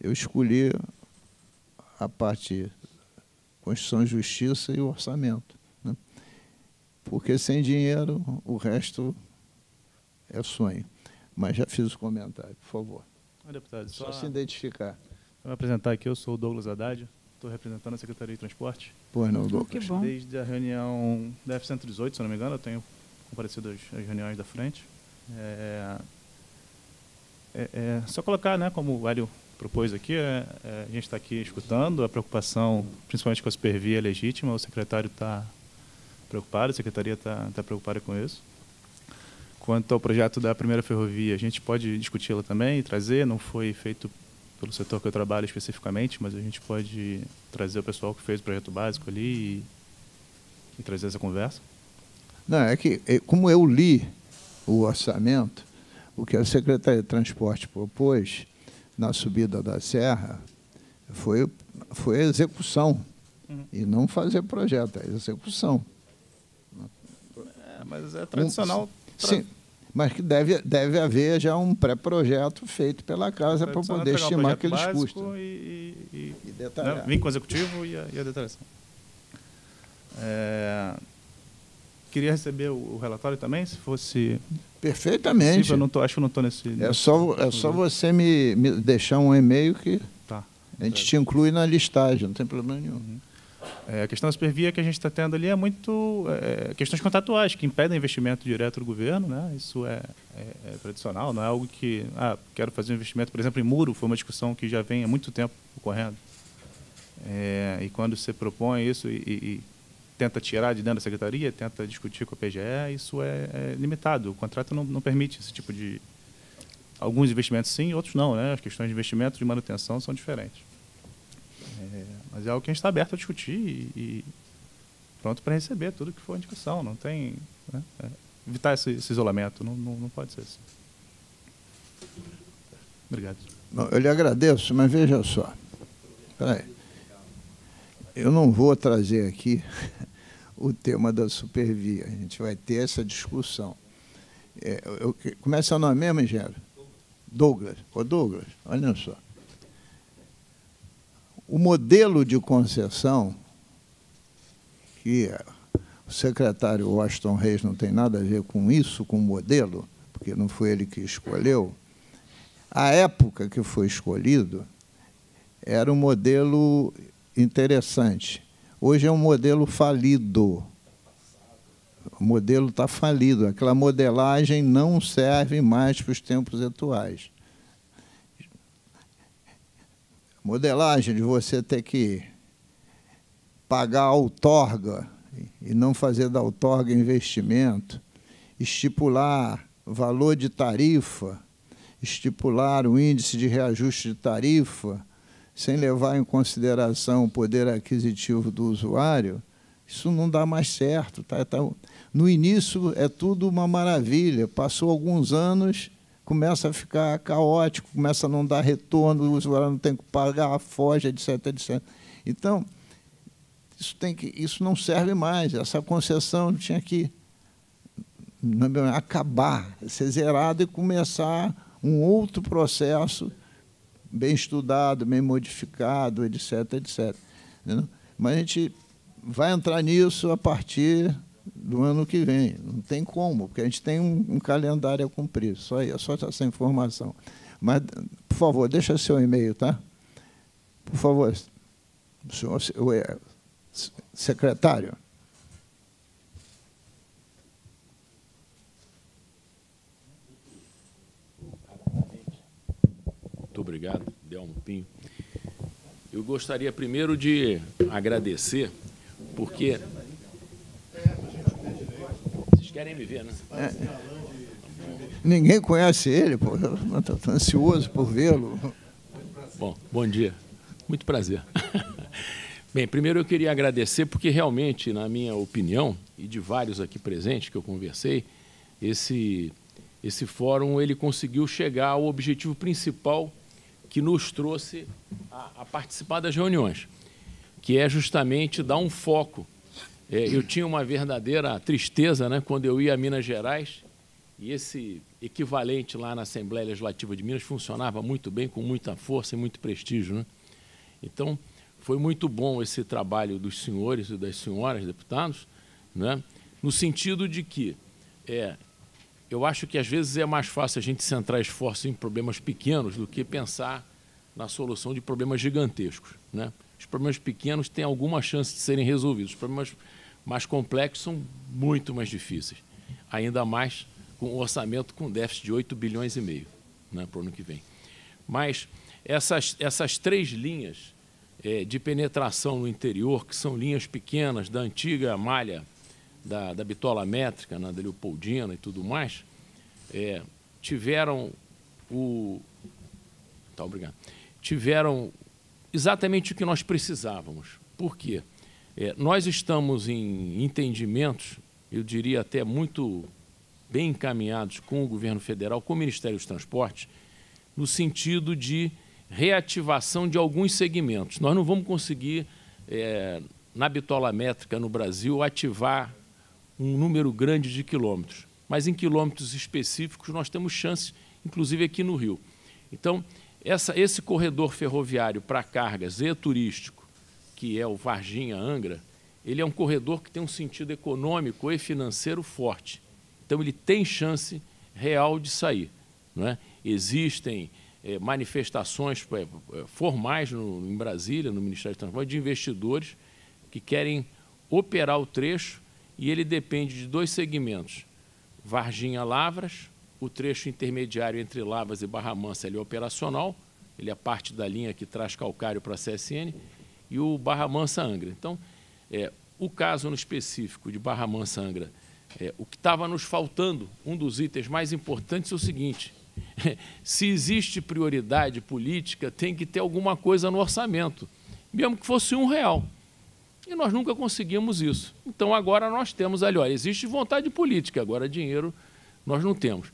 Eu escolhi a parte Constituição e Justiça e orçamento. Porque sem dinheiro o resto é sonho. Mas já fiz o comentário, por favor. Deputado, só, só se identificar. Vou me apresentar aqui, eu sou o Douglas Haddad, estou representando a Secretaria de Transporte. Pois não, Que Douglas. bom. Desde a reunião da F-118, se eu não me engano, eu tenho comparecido às, às reuniões da frente. É, é- é só colocar, né, como o Hélio propôs aqui, é- é, a gente está aqui escutando, a preocupação, principalmente com a supervia, é legítima, o secretário está preocupado, a secretaria está tá preocupada com isso. Quanto ao projeto da primeira ferrovia, a gente pode discuti-la também e trazer, não foi feito pelo setor que eu trabalho especificamente, mas a gente pode trazer o pessoal que fez o projeto básico ali e, e trazer essa conversa. Não, é que, eh, como eu li o orçamento, o que a Secretaria de Transporte propôs na subida da serra foi, foi a execução. Uhum. E não fazer projeto, é execução. Mas é tradicional. tra- Sim, mas que deve, deve haver já um pré-projeto feito pela casa para poder estimar projeto aqueles custos. E, e, e, né, detalhar. vim com o executivo e a, e a detalhação. É, queria receber o, relatório também, se fosse Perfeitamente. possível. Não tô, acho que não estou nesse. É só, é só você me, me deixar um e-mail que Tá. a gente te inclui na listagem, não tem problema nenhum. É, a questão da supervia que a gente está tendo ali é muito é, questões contratuais que impedem investimento direto do governo, né? Isso é, é- é tradicional, não é algo que ah, quero fazer um investimento, por exemplo, em muro foi uma discussão que já vem há muito tempo ocorrendo. É, e quando você propõe isso e, e- tenta tirar de dentro da secretaria, tenta discutir com a PGE, isso é, é limitado. O contrato não, não permite esse tipo de alguns investimentos sim, outros não, né? As questões de investimento de manutenção são diferentes. É, mas é algo que a gente está aberto a discutir e, e pronto para receber tudo que for em discussão. Não tem. né, é, evitar esse, esse isolamento. Não, não, não pode ser assim. Obrigado. Não, Eu lhe agradeço, mas veja só. Peraí. Eu não vou trazer aqui o tema da supervia. A gente vai ter essa discussão. É, eu, eu- como é seu nome mesmo, engenheiro? Douglas. Ô, Douglas, olha só. O modelo de concessão, que o secretário Washington Reis não tem nada a ver com isso, com o modelo, porque não foi ele que escolheu, a época que foi escolhido era um modelo interessante. Hoje é um modelo falido. O modelo está falido. Aquela modelagem não serve mais para os tempos atuais. Modelagem de você ter que pagar a outorga e não fazer da outorga investimento, estipular valor de tarifa, estipular o índice de reajuste de tarifa, sem levar em consideração o poder aquisitivo do usuário, isso não dá mais certo. Tá, tá- No início é tudo uma maravilha, passou alguns anos, começa a ficar caótico, começa a não dar retorno, o usuário não tem que pagar, foge, etc, etc. Então, isso, tem que, isso não serve mais, essa concessão tinha que acabar, ser zerado e começar um outro processo bem estudado, bem modificado, etc, etc. Mas a gente vai entrar nisso a partir do ano que vem. Não tem como, porque a gente tem um, um calendário a cumprir. Só, aí, só essa informação. Mas, por favor, deixa seu e-mail, tá? Por favor, senhor, é, secretário. Muito obrigado, Delmo Pinho. Eu gostaria primeiro de agradecer, porque. Querem me ver, né? Ninguém conhece ele, pô. Estou ansioso por vê-lo. Bom, bom dia. Muito prazer. Bem, primeiro eu queria agradecer porque realmente, na minha opinião, e de vários aqui presentes que eu conversei, esse, esse fórum ele conseguiu chegar ao objetivo principal que nos trouxe a, a participar das reuniões, que é justamente dar um foco. É, eu tinha uma verdadeira tristeza né, quando eu ia a Minas Gerais e esse equivalente lá na Assembleia Legislativa de Minas funcionava muito bem, com muita força e muito prestígio. Né? Então, foi muito bom esse trabalho dos senhores e das senhoras deputados, né? no sentido de que é, eu acho que às vezes é mais fácil a gente centrar esforço em problemas pequenos do que pensar na solução de problemas gigantescos. Né? os problemas pequenos têm alguma chance de serem resolvidos. Os problemas mais complexos são muito mais difíceis. Ainda mais com um orçamento com déficit de 8 bilhões e meio né, para o ano que vem. Mas essas, essas três linhas é, de penetração no interior, que são linhas pequenas da antiga malha da, da bitola métrica, né, da Leopoldina e tudo mais, é, tiveram o. Tá, obrigado. Tiveram exatamente o que nós precisávamos. Por quê? É, nós estamos em entendimentos, eu diria até muito bem encaminhados com o governo federal, com o Ministério dos Transportes, no sentido de reativação de alguns segmentos. Nós não vamos conseguir, é, na bitola métrica no Brasil, ativar um número grande de quilômetros, mas em quilômetros específicos nós temos chances, inclusive aqui no Rio. Então, essa, esse corredor ferroviário para cargas e turístico, que é o Varginha-Angra, ele é um corredor que tem um sentido econômico e financeiro forte. Então, ele tem chance real de sair. Não é? Existem é, manifestações é, formais no, em Brasília, no Ministério do Transporte, de investidores que querem operar o trecho e ele depende de dois segmentos: Varginha Lavras, o trecho intermediário entre Lavras e Barra Mansa ele é operacional, ele é parte da linha que traz calcário para a CSN, e o Barra Mansa Angra. Então, é, o caso no específico de Barra Mansa Angra, é, o que estava nos faltando, um dos itens mais importantes é o seguinte: se existe prioridade política, tem que ter alguma coisa no orçamento, mesmo que fosse um real. E nós nunca conseguimos isso. Então agora nós temos ali, existe vontade política, agora dinheiro nós não temos.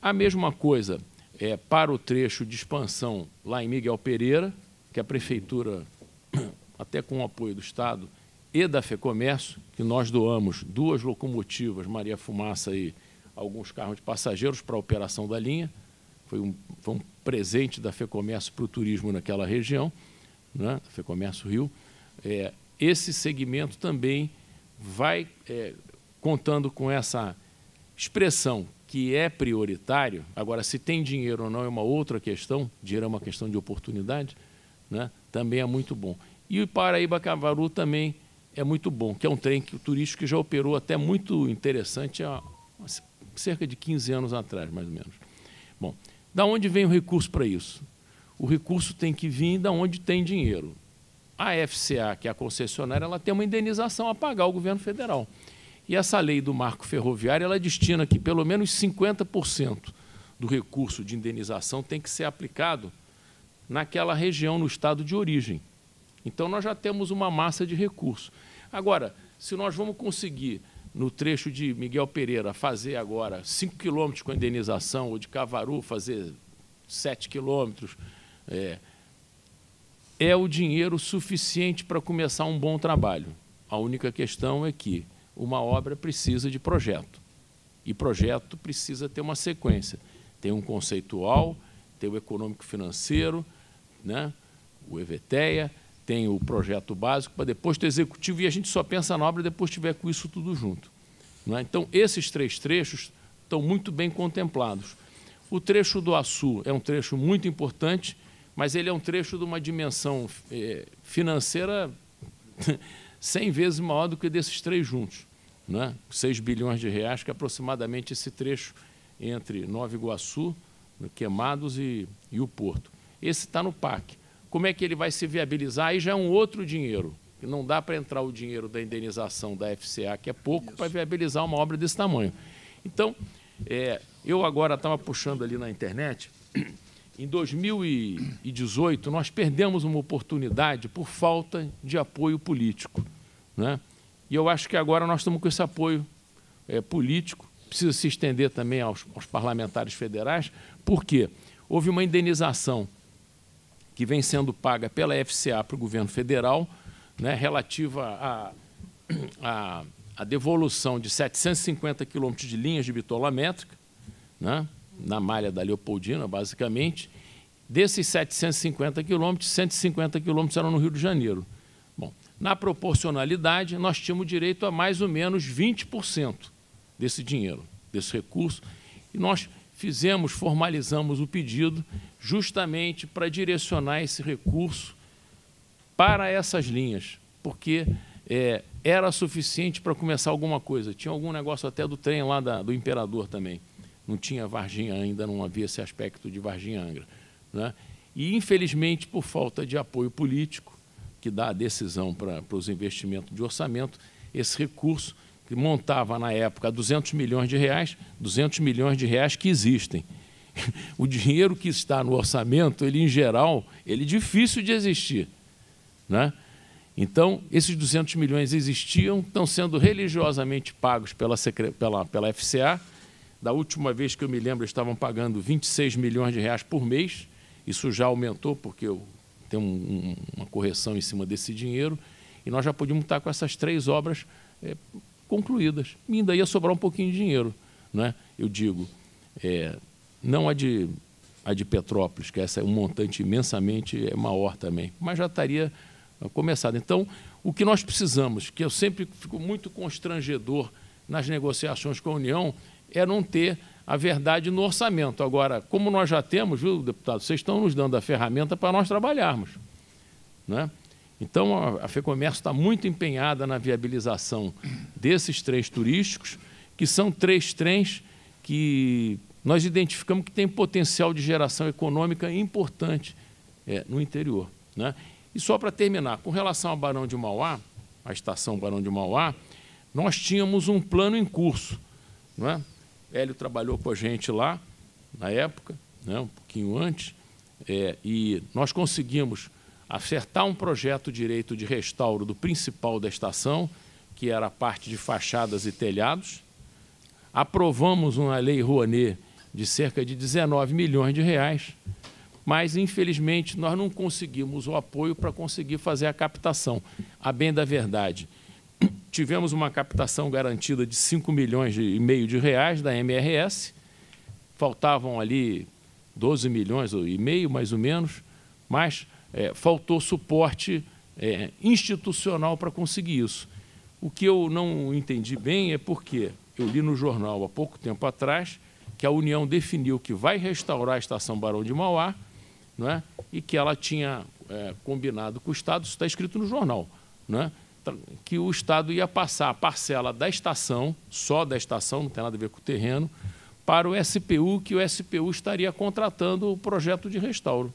A mesma coisa é, para o trecho de expansão lá em Miguel Pereira, que a Prefeitura, até com o apoio do Estado e da FEComércio, que nós doamos duas locomotivas, Maria Fumaça e alguns carros de passageiros para a operação da linha. Foi um, foi um presente da FEComércio para o turismo naquela região, né? FEComércio Rio. É, esse segmento também vai é, contando com essa expressão que é prioritário. Agora, se tem dinheiro ou não é uma outra questão, dinheiro é uma questão de oportunidade, né? Também é muito bom. E o Paraíba Cavaru também é muito bom, que é um trem que, turístico que já operou até muito interessante há cerca de 15 anos atrás, mais ou menos. Bom, da onde vem o recurso para isso? O recurso tem que vir da onde tem dinheiro a FCA, que é a concessionária, ela tem uma indenização a pagar ao governo federal. E essa lei do marco ferroviário, ela destina que pelo menos 50% do recurso de indenização tem que ser aplicado naquela região, no estado de origem. Então, nós já temos uma massa de recursos. Agora, se nós vamos conseguir, no trecho de Miguel Pereira, fazer agora 5 quilômetros com indenização, ou de Cavaru fazer 7 quilômetros, é, é o dinheiro suficiente para começar um bom trabalho. A única questão é que uma obra precisa de projeto. E projeto precisa ter uma sequência. Tem um conceitual, tem o econômico-financeiro, né? o EVTEA, tem o projeto básico, para depois ter executivo, e a gente só pensa na obra depois tiver com isso tudo junto. É? Então, esses três trechos estão muito bem contemplados. O trecho do Açu é um trecho muito importante, mas ele é um trecho de uma dimensão é, financeira 100 vezes maior do que desses três juntos. Né? 6 bilhões de reais, que é aproximadamente esse trecho entre Nova Iguaçu, Queimados e, e o Porto. Esse está no PAC. Como é que ele vai se viabilizar? Aí já é um outro dinheiro. Não dá para entrar o dinheiro da indenização da FCA, que é pouco, para viabilizar uma obra desse tamanho. Então, é, eu agora estava puxando ali na internet em 2018, nós perdemos uma oportunidade por falta de apoio político. Né? E eu acho que agora nós estamos com esse apoio é, político, precisa se estender também aos, aos parlamentares federais, porque houve uma indenização que vem sendo paga pela FCA para o governo federal, né, relativa à devolução de 750 quilômetros de linhas de bitola métrica, né, na malha da Leopoldina, basicamente. Desses 750 quilômetros, 150 quilômetros eram no Rio de Janeiro. Bom, na proporcionalidade, nós tínhamos direito a mais ou menos 20% desse dinheiro, desse recurso, e nós fizemos, formalizamos o pedido justamente para direcionar esse recurso para essas linhas, porque é, era suficiente para começar alguma coisa. Tinha algum negócio até do trem lá da, do Imperador também. Não tinha Varginha ainda, não havia esse aspecto de Varginha Angra. Né? E, infelizmente, por falta de apoio político, que dá a decisão para, para os investimentos de orçamento, esse recurso, que montava na época 200 milhões de reais, 200 milhões de reais que existem. O dinheiro que está no orçamento, ele em geral, ele é difícil de existir. Né? Então, esses 200 milhões existiam, estão sendo religiosamente pagos pela, pela, pela FCA. Da última vez que eu me lembro, estavam pagando 26 milhões de reais por mês. Isso já aumentou, porque eu tenho um, uma correção em cima desse dinheiro. E nós já podíamos estar com essas três obras é, concluídas. E ainda ia sobrar um pouquinho de dinheiro. Né? Eu digo, é, não a de, a de Petrópolis, que essa é um montante imensamente maior também, mas já estaria começado. Então, o que nós precisamos, que eu sempre fico muito constrangedor nas negociações com a União, é não ter a verdade no orçamento. Agora, como nós já temos, viu, deputado, vocês estão nos dando a ferramenta para nós trabalharmos. Né? Então, a FEComércio está muito empenhada na viabilização desses trens turísticos, que são três trens que nós identificamos que têm potencial de geração econômica importante é, no interior. Né? E só para terminar, com relação ao Barão de Mauá, a estação Barão de Mauá, nós tínhamos um plano em curso. Não é? Hélio trabalhou com a gente lá, na época, né, um pouquinho antes, é, e nós conseguimos acertar um projeto direito de restauro do principal da estação, que era a parte de fachadas e telhados. Aprovamos uma lei Rouanet de cerca de 19 milhões de reais, mas infelizmente nós não conseguimos o apoio para conseguir fazer a captação. A bem da verdade, tivemos uma captação garantida de 5 milhões e meio de reais da MRS, faltavam ali 12 milhões e meio, mais ou menos, mas é, faltou suporte é, institucional para conseguir isso. O que eu não entendi bem é porque eu li no jornal há pouco tempo atrás que a União definiu que vai restaurar a estação Barão de Mauá, não é? e que ela tinha é, combinado com o Estado, isso está escrito no jornal, não é? que o Estado ia passar a parcela da estação, só da estação, não tem nada a ver com o terreno, para o SPU, que o SPU estaria contratando o projeto de restauro.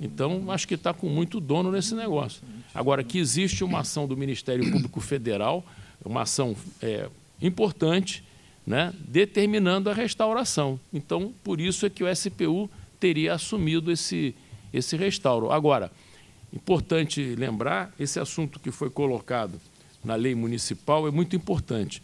Então, acho que está com muito dono nesse negócio. Agora, que existe uma ação do Ministério Público Federal, uma ação é, importante, né, determinando a restauração. Então, por isso é que o SPU teria assumido esse, esse restauro. Agora, importante lembrar, esse assunto que foi colocado na lei municipal é muito importante.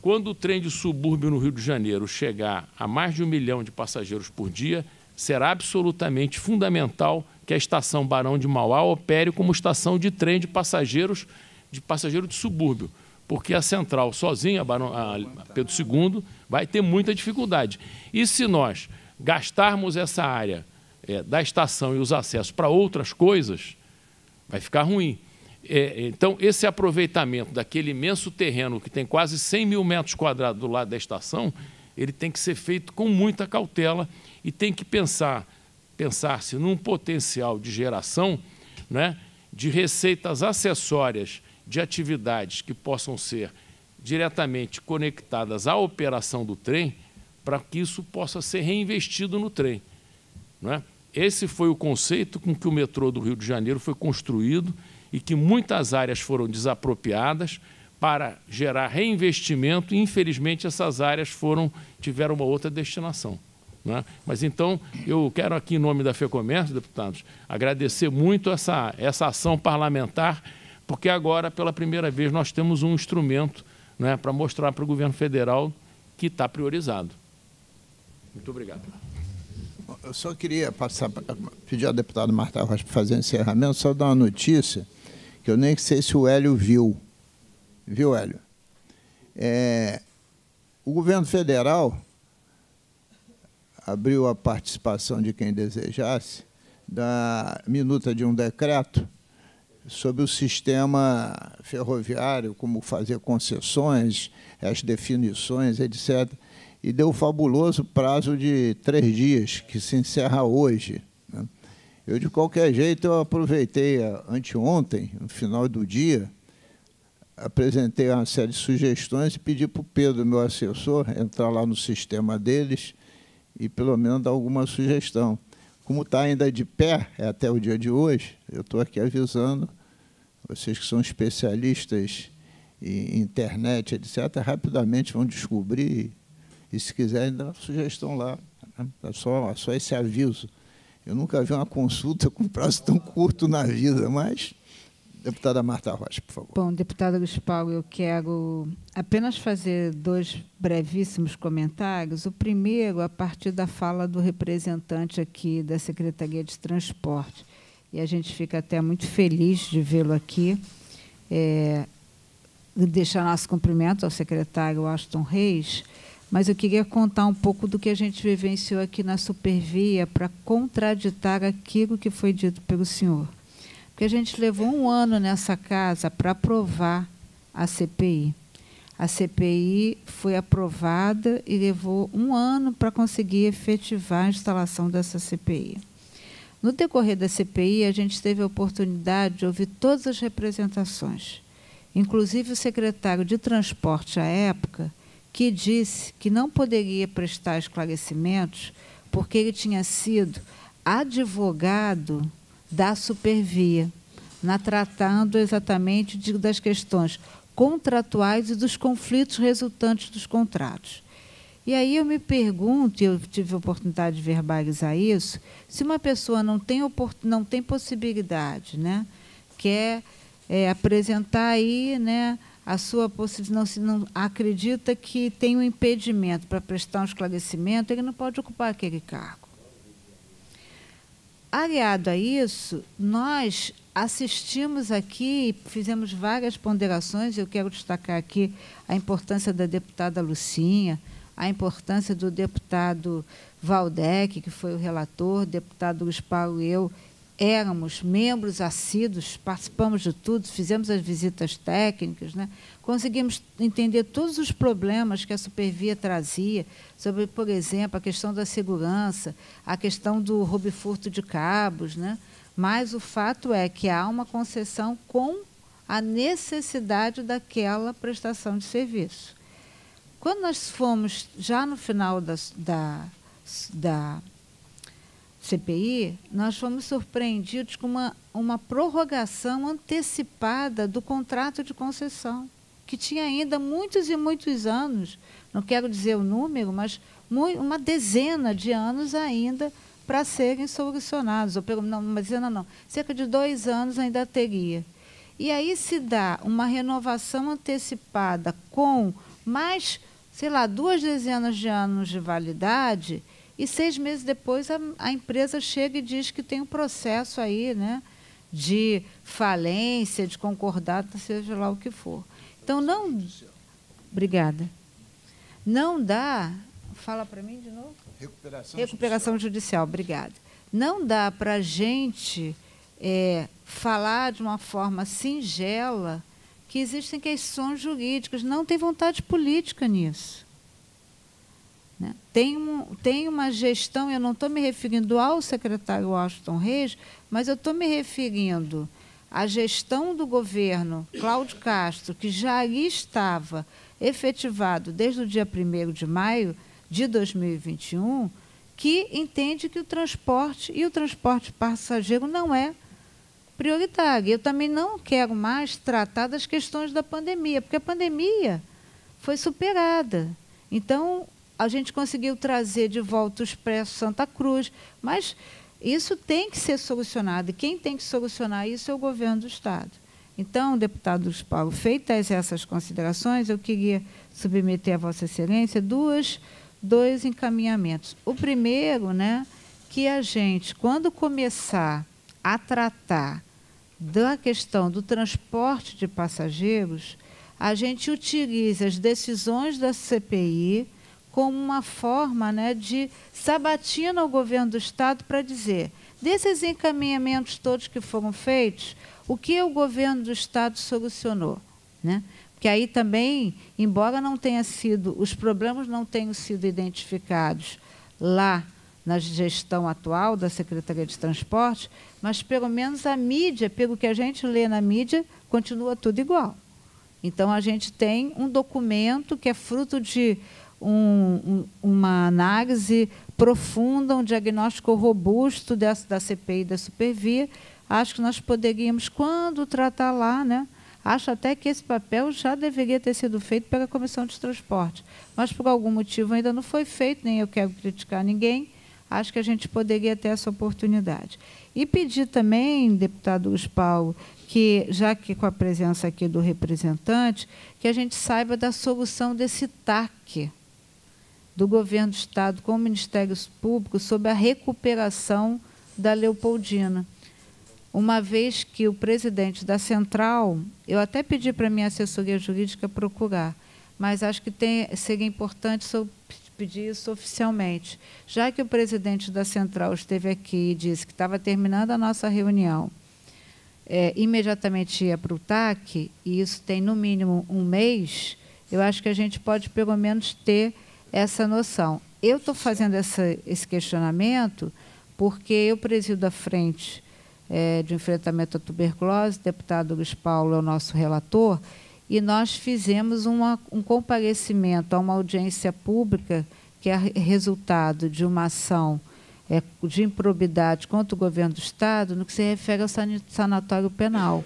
Quando o trem de subúrbio no Rio de Janeiro chegar a mais de um milhão de passageiros por dia, será absolutamente fundamental que a estação Barão de Mauá opere como estação de trem de passageiros de passageiro de subúrbio, porque a central sozinha, a, Barão, a Pedro II, vai ter muita dificuldade. E se nós gastarmos essa área é, da estação e os acessos para outras coisas, vai ficar ruim. É, então, esse aproveitamento daquele imenso terreno que tem quase 100 mil metros quadrados do lado da estação, ele tem que ser feito com muita cautela e tem que pensar pensar-se num potencial de geração né, de receitas acessórias de atividades que possam ser diretamente conectadas à operação do trem, para que isso possa ser reinvestido no trem. Não é? Esse foi o conceito com que o metrô do Rio de Janeiro foi construído e que muitas áreas foram desapropriadas para gerar reinvestimento e, infelizmente, essas áreas foram tiveram uma outra destinação. É? Mas então, eu quero aqui, em nome da FEComércio, deputados, agradecer muito essa, essa ação parlamentar, porque agora, pela primeira vez, nós temos um instrumento é, para mostrar para o governo federal que está priorizado. Muito obrigado. Eu só queria passar, pedir ao deputado Marta Rocha para fazer um encerramento, só dar uma notícia, que eu nem sei se o Hélio viu. Viu, Hélio? É, o governo federal abriu a participação de quem desejasse da minuta de um decreto sobre o sistema ferroviário, como fazer concessões, as definições, etc e deu o fabuloso prazo de três dias, que se encerra hoje. Né? Eu, de qualquer jeito, eu aproveitei eh, anteontem, no final do dia, apresentei uma série de sugestões e pedi para o Pedro, meu assessor, entrar lá no sistema deles e pelo menos dar alguma sugestão. Como está ainda de pé, é até o dia de hoje, eu estou aqui avisando, vocês que são especialistas em internet, etc., rapidamente vão descobrir e, se quiserem, dar sugestão lá. Né? É só, é só esse aviso. Eu nunca vi uma consulta com prazo tão curto na vida, mas Deputada Marta Rocha, por favor. Bom, deputada Luiz Paulo, eu quero apenas fazer dois brevíssimos comentários. O primeiro, a partir da fala do representante aqui da Secretaria de Transporte. E a gente fica até muito feliz de vê-lo aqui. É, deixar nosso cumprimento ao secretário Aston Reis, mas eu queria contar um pouco do que a gente vivenciou aqui na Supervia para contraditar aquilo que foi dito pelo senhor porque a gente levou um ano nessa casa para aprovar a CPI. A CPI foi aprovada e levou um ano para conseguir efetivar a instalação dessa CPI. No decorrer da CPI, a gente teve a oportunidade de ouvir todas as representações, inclusive o secretário de Transporte à época, que disse que não poderia prestar esclarecimentos porque ele tinha sido advogado da Supervia, na tratando exatamente de, das questões contratuais e dos conflitos resultantes dos contratos. E aí eu me pergunto, e eu tive a oportunidade de verbalizar isso, se uma pessoa não tem, não tem possibilidade, né, quer é, apresentar aí né, a sua possibilidade, não, não acredita que tem um impedimento para prestar um esclarecimento, ele não pode ocupar aquele cargo. Aliado a isso, nós assistimos aqui, fizemos várias ponderações, eu quero destacar aqui a importância da deputada Lucinha, a importância do deputado Valdec, que foi o relator, deputado Luiz Paulo e eu, éramos membros assíduos, participamos de tudo, fizemos as visitas técnicas, né? conseguimos entender todos os problemas que a Supervia trazia, sobre, por exemplo, a questão da segurança, a questão do roubo e furto de cabos, né? mas o fato é que há uma concessão com a necessidade daquela prestação de serviço. Quando nós fomos, já no final da, da, da CPI, nós fomos surpreendidos com uma, uma prorrogação antecipada do contrato de concessão, que tinha ainda muitos e muitos anos, não quero dizer o número, mas uma dezena de anos ainda para serem solucionados, ou pelo, não, uma dezena não, cerca de dois anos ainda teria. E aí se dá uma renovação antecipada com mais, sei lá, duas dezenas de anos de validade, e seis meses depois a, a empresa chega e diz que tem um processo aí, né? de falência, de concordata, seja lá o que for. Então não. Obrigada. Não dá. Fala para mim de novo. Recuperação, Recuperação judicial. judicial. Obrigada. Não dá para a gente é, falar de uma forma singela que existem questões jurídicas. Não tem vontade política nisso. Né? Tem, um, tem uma gestão, eu não estou me referindo ao secretário Washington Reis, mas eu estou me referindo à gestão do governo Cláudio Castro, que já ali estava efetivado desde o dia 1 de maio de 2021, que entende que o transporte e o transporte passageiro não é prioritário. Eu também não quero mais tratar das questões da pandemia, porque a pandemia foi superada. Então, a gente conseguiu trazer de volta o Expresso Santa Cruz, mas isso tem que ser solucionado. E quem tem que solucionar isso é o governo do Estado. Então, deputado Paulo, feitas essas considerações, eu queria submeter a Vossa Excelência duas, dois encaminhamentos. O primeiro, né, que a gente, quando começar a tratar da questão do transporte de passageiros, a gente utilize as decisões da CPI como uma forma né, de sabatina ao governo do Estado para dizer, desses encaminhamentos todos que foram feitos, o que o governo do Estado solucionou? Né? Porque aí também, embora não tenha sido, os problemas não tenham sido identificados lá na gestão atual da Secretaria de Transporte, mas pelo menos a mídia, pelo que a gente lê na mídia, continua tudo igual. Então a gente tem um documento que é fruto de um, um, uma análise profunda, um diagnóstico robusto dessa, da CPI da Supervia. Acho que nós poderíamos, quando tratar lá, né, acho até que esse papel já deveria ter sido feito pela Comissão de Transporte, mas por algum motivo ainda não foi feito, nem eu quero criticar ninguém. Acho que a gente poderia ter essa oportunidade. E pedir também, deputado Luiz Paulo, que, já que com a presença aqui do representante, que a gente saiba da solução desse TAC do governo do Estado com Ministérios Públicos sobre a recuperação da Leopoldina. Uma vez que o presidente da Central, eu até pedi para a minha assessoria jurídica procurar, mas acho que tem, seria importante pedir isso oficialmente. Já que o presidente da Central esteve aqui e disse que estava terminando a nossa reunião, é, imediatamente ia para o TAC, e isso tem no mínimo um mês, eu acho que a gente pode pelo menos ter essa noção. Eu estou fazendo essa, esse questionamento porque eu presido a frente é, de enfrentamento à tuberculose, o deputado Luiz Paulo é o nosso relator, e nós fizemos uma, um comparecimento a uma audiência pública que é resultado de uma ação é, de improbidade contra o governo do Estado no que se refere ao sanatório penal.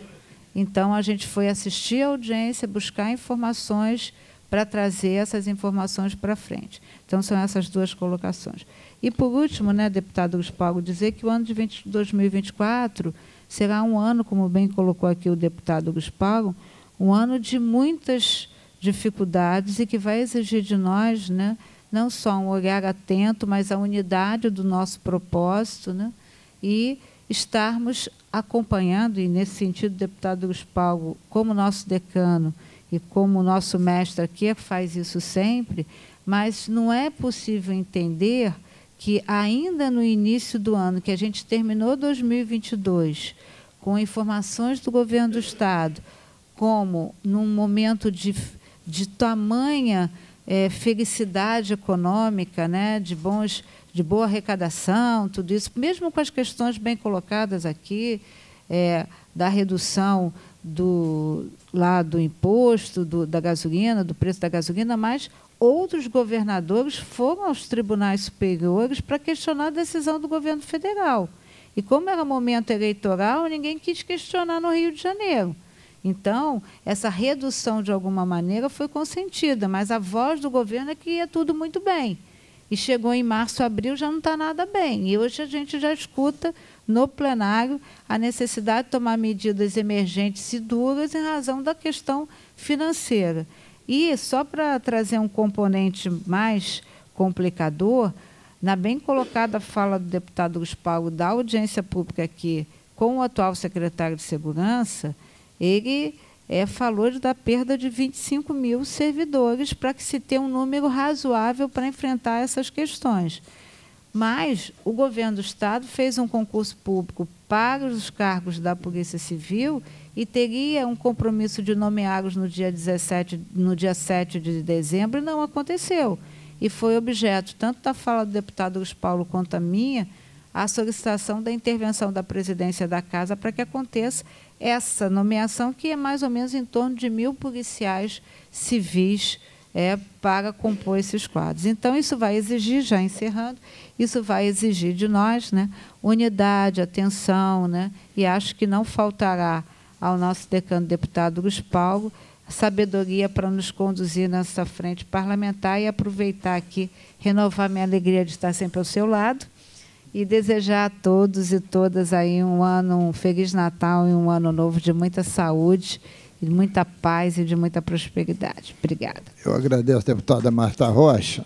Então, a gente foi assistir a audiência, buscar informações para trazer essas informações para frente. Então, são essas duas colocações. E, por último, né, deputado Paulo, dizer que o ano de 20, 2024 será um ano, como bem colocou aqui o deputado Paulo, um ano de muitas dificuldades e que vai exigir de nós né, não só um olhar atento, mas a unidade do nosso propósito né, e estarmos acompanhando, e nesse sentido, deputado Paulo, como nosso decano, e como o nosso mestre aqui faz isso sempre, mas não é possível entender que ainda no início do ano, que a gente terminou 2022, com informações do governo do Estado, como num momento de, de tamanha é, felicidade econômica, né, de, bons, de boa arrecadação, tudo isso, mesmo com as questões bem colocadas aqui, é, da redução do, lá do imposto, do, da gasolina, do preço da gasolina, mas outros governadores foram aos tribunais superiores para questionar a decisão do governo federal. E como era momento eleitoral, ninguém quis questionar no Rio de Janeiro. Então, essa redução, de alguma maneira, foi consentida, mas a voz do governo é que ia tudo muito bem. E chegou em março, abril, já não está nada bem. E hoje a gente já escuta no plenário a necessidade de tomar medidas emergentes e duras em razão da questão financeira. E só para trazer um componente mais complicador, na bem colocada fala do deputado Luiz Paulo da audiência pública aqui com o atual secretário de Segurança, ele é, falou da perda de 25 mil servidores para que se tenha um número razoável para enfrentar essas questões. Mas o governo do Estado fez um concurso público para os cargos da Polícia Civil e teria um compromisso de nomeá-los no dia 17, no dia 7 de dezembro, e não aconteceu. E foi objeto tanto da fala do deputado Luiz Paulo quanto a minha, a solicitação da intervenção da presidência da Casa para que aconteça essa nomeação, que é mais ou menos em torno de mil policiais civis é, para compor esses quadros. Então, isso vai exigir, já encerrando, isso vai exigir de nós né, unidade, atenção, né, e acho que não faltará ao nosso decano deputado Luiz Paulo sabedoria para nos conduzir nessa frente parlamentar e aproveitar aqui, renovar minha alegria de estar sempre ao seu lado e desejar a todos e todas aí um ano, um feliz Natal e um ano novo de muita saúde de muita paz e de muita prosperidade. Obrigada. Eu agradeço deputada Marta Rocha,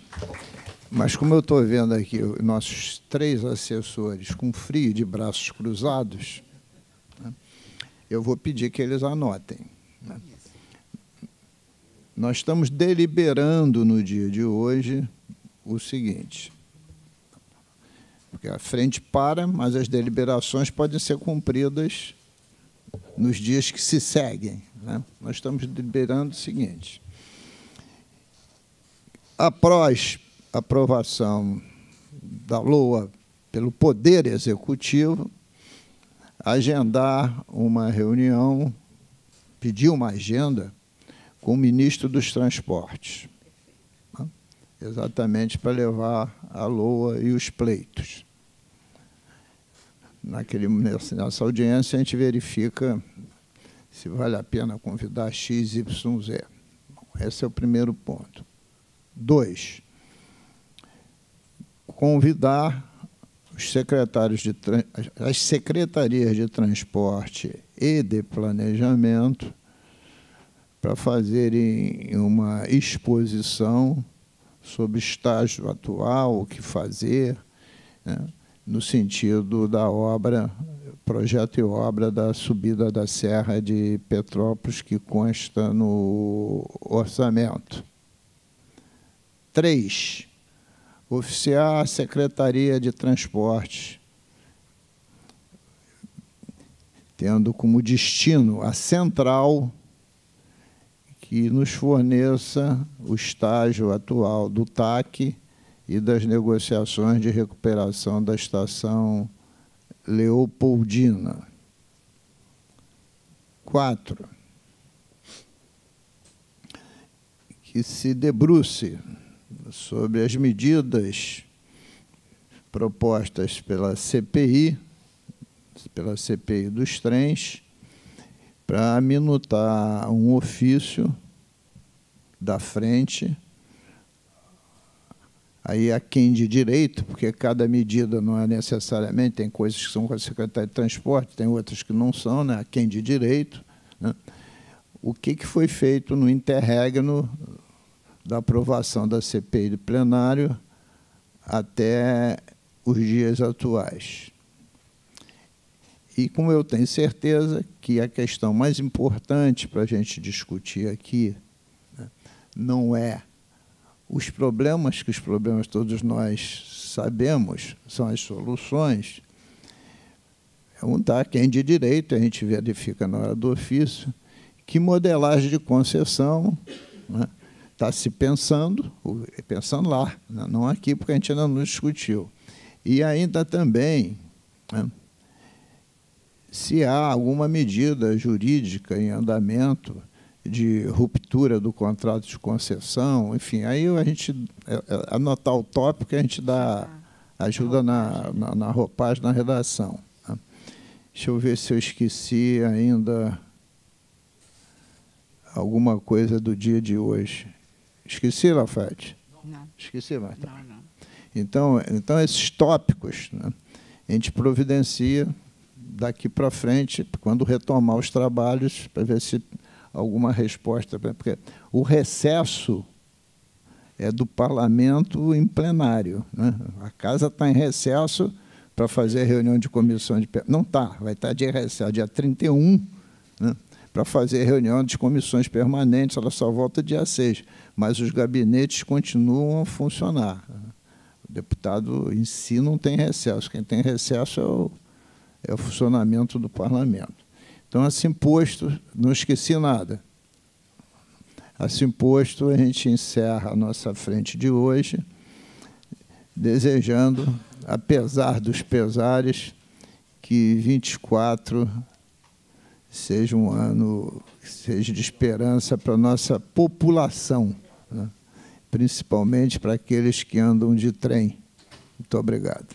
mas como eu estou vendo aqui nossos três assessores com frio de braços cruzados, né, eu vou pedir que eles anotem. Né. Nós estamos deliberando no dia de hoje o seguinte. Porque a frente para, mas as deliberações podem ser cumpridas nos dias que se seguem. Né? Nós estamos deliberando o seguinte: após aprovação da LOA pelo Poder Executivo, agendar uma reunião, pedir uma agenda com o ministro dos Transportes, né? exatamente para levar a LOA e os pleitos. Naquele, nessa audiência, a gente verifica se vale a pena convidar X, Y, Z. Esse é o primeiro ponto. Dois, convidar os secretários de as secretarias de transporte e de planejamento para fazerem uma exposição sobre o estágio atual, o que fazer, né, no sentido da obra, projeto e obra da subida da Serra de Petrópolis, que consta no orçamento. Três, oficiar a Secretaria de Transportes, tendo como destino a central que nos forneça o estágio atual do TAC e das negociações de recuperação da estação Leopoldina. Quatro, que se debruce sobre as medidas propostas pela CPI, pela CPI dos trens, para minutar um ofício da frente, aí a quem de direito, porque cada medida não é necessariamente, tem coisas que são com a Secretaria de Transporte, tem outras que não são, né? a quem de direito, né? o que, que foi feito no interregno da aprovação da CPI do plenário até os dias atuais. E como eu tenho certeza que a questão mais importante para a gente discutir aqui né, não é os problemas, que os problemas todos nós sabemos, são as soluções. É um tá quem de direito, a gente verifica na hora do ofício, que modelagem de concessão né, está se pensando, pensando lá, né, não aqui, porque a gente ainda não discutiu. E ainda também né, se há alguma medida jurídica em andamento de ruptura do contrato de concessão, enfim, aí a gente é, é, anotar o tópico a gente dá ajuda na, na, na roupagem, na redação. Né. Deixa eu ver se eu esqueci ainda alguma coisa do dia de hoje. Esqueci, Lafayette? Não. Esqueci, Marta? Não, não. Então, então esses tópicos né, a gente providencia daqui para frente, quando retomar os trabalhos, para ver se alguma resposta. Porque o recesso é do parlamento em plenário. Né? A casa está em recesso para fazer a reunião de comissão de. Não está, vai estar tá de recesso, dia 31. Né? para fazer reunião de comissões permanentes, ela só volta dia 6, mas os gabinetes continuam a funcionar. O deputado em si não tem recesso, quem tem recesso é o, é o funcionamento do parlamento. Então, assim posto, não esqueci nada. Assim posto, a gente encerra a nossa frente de hoje, desejando, apesar dos pesares, que 24 seja um ano que seja de esperança para a nossa população? principalmente para aqueles que andam de trem. Muito obrigado.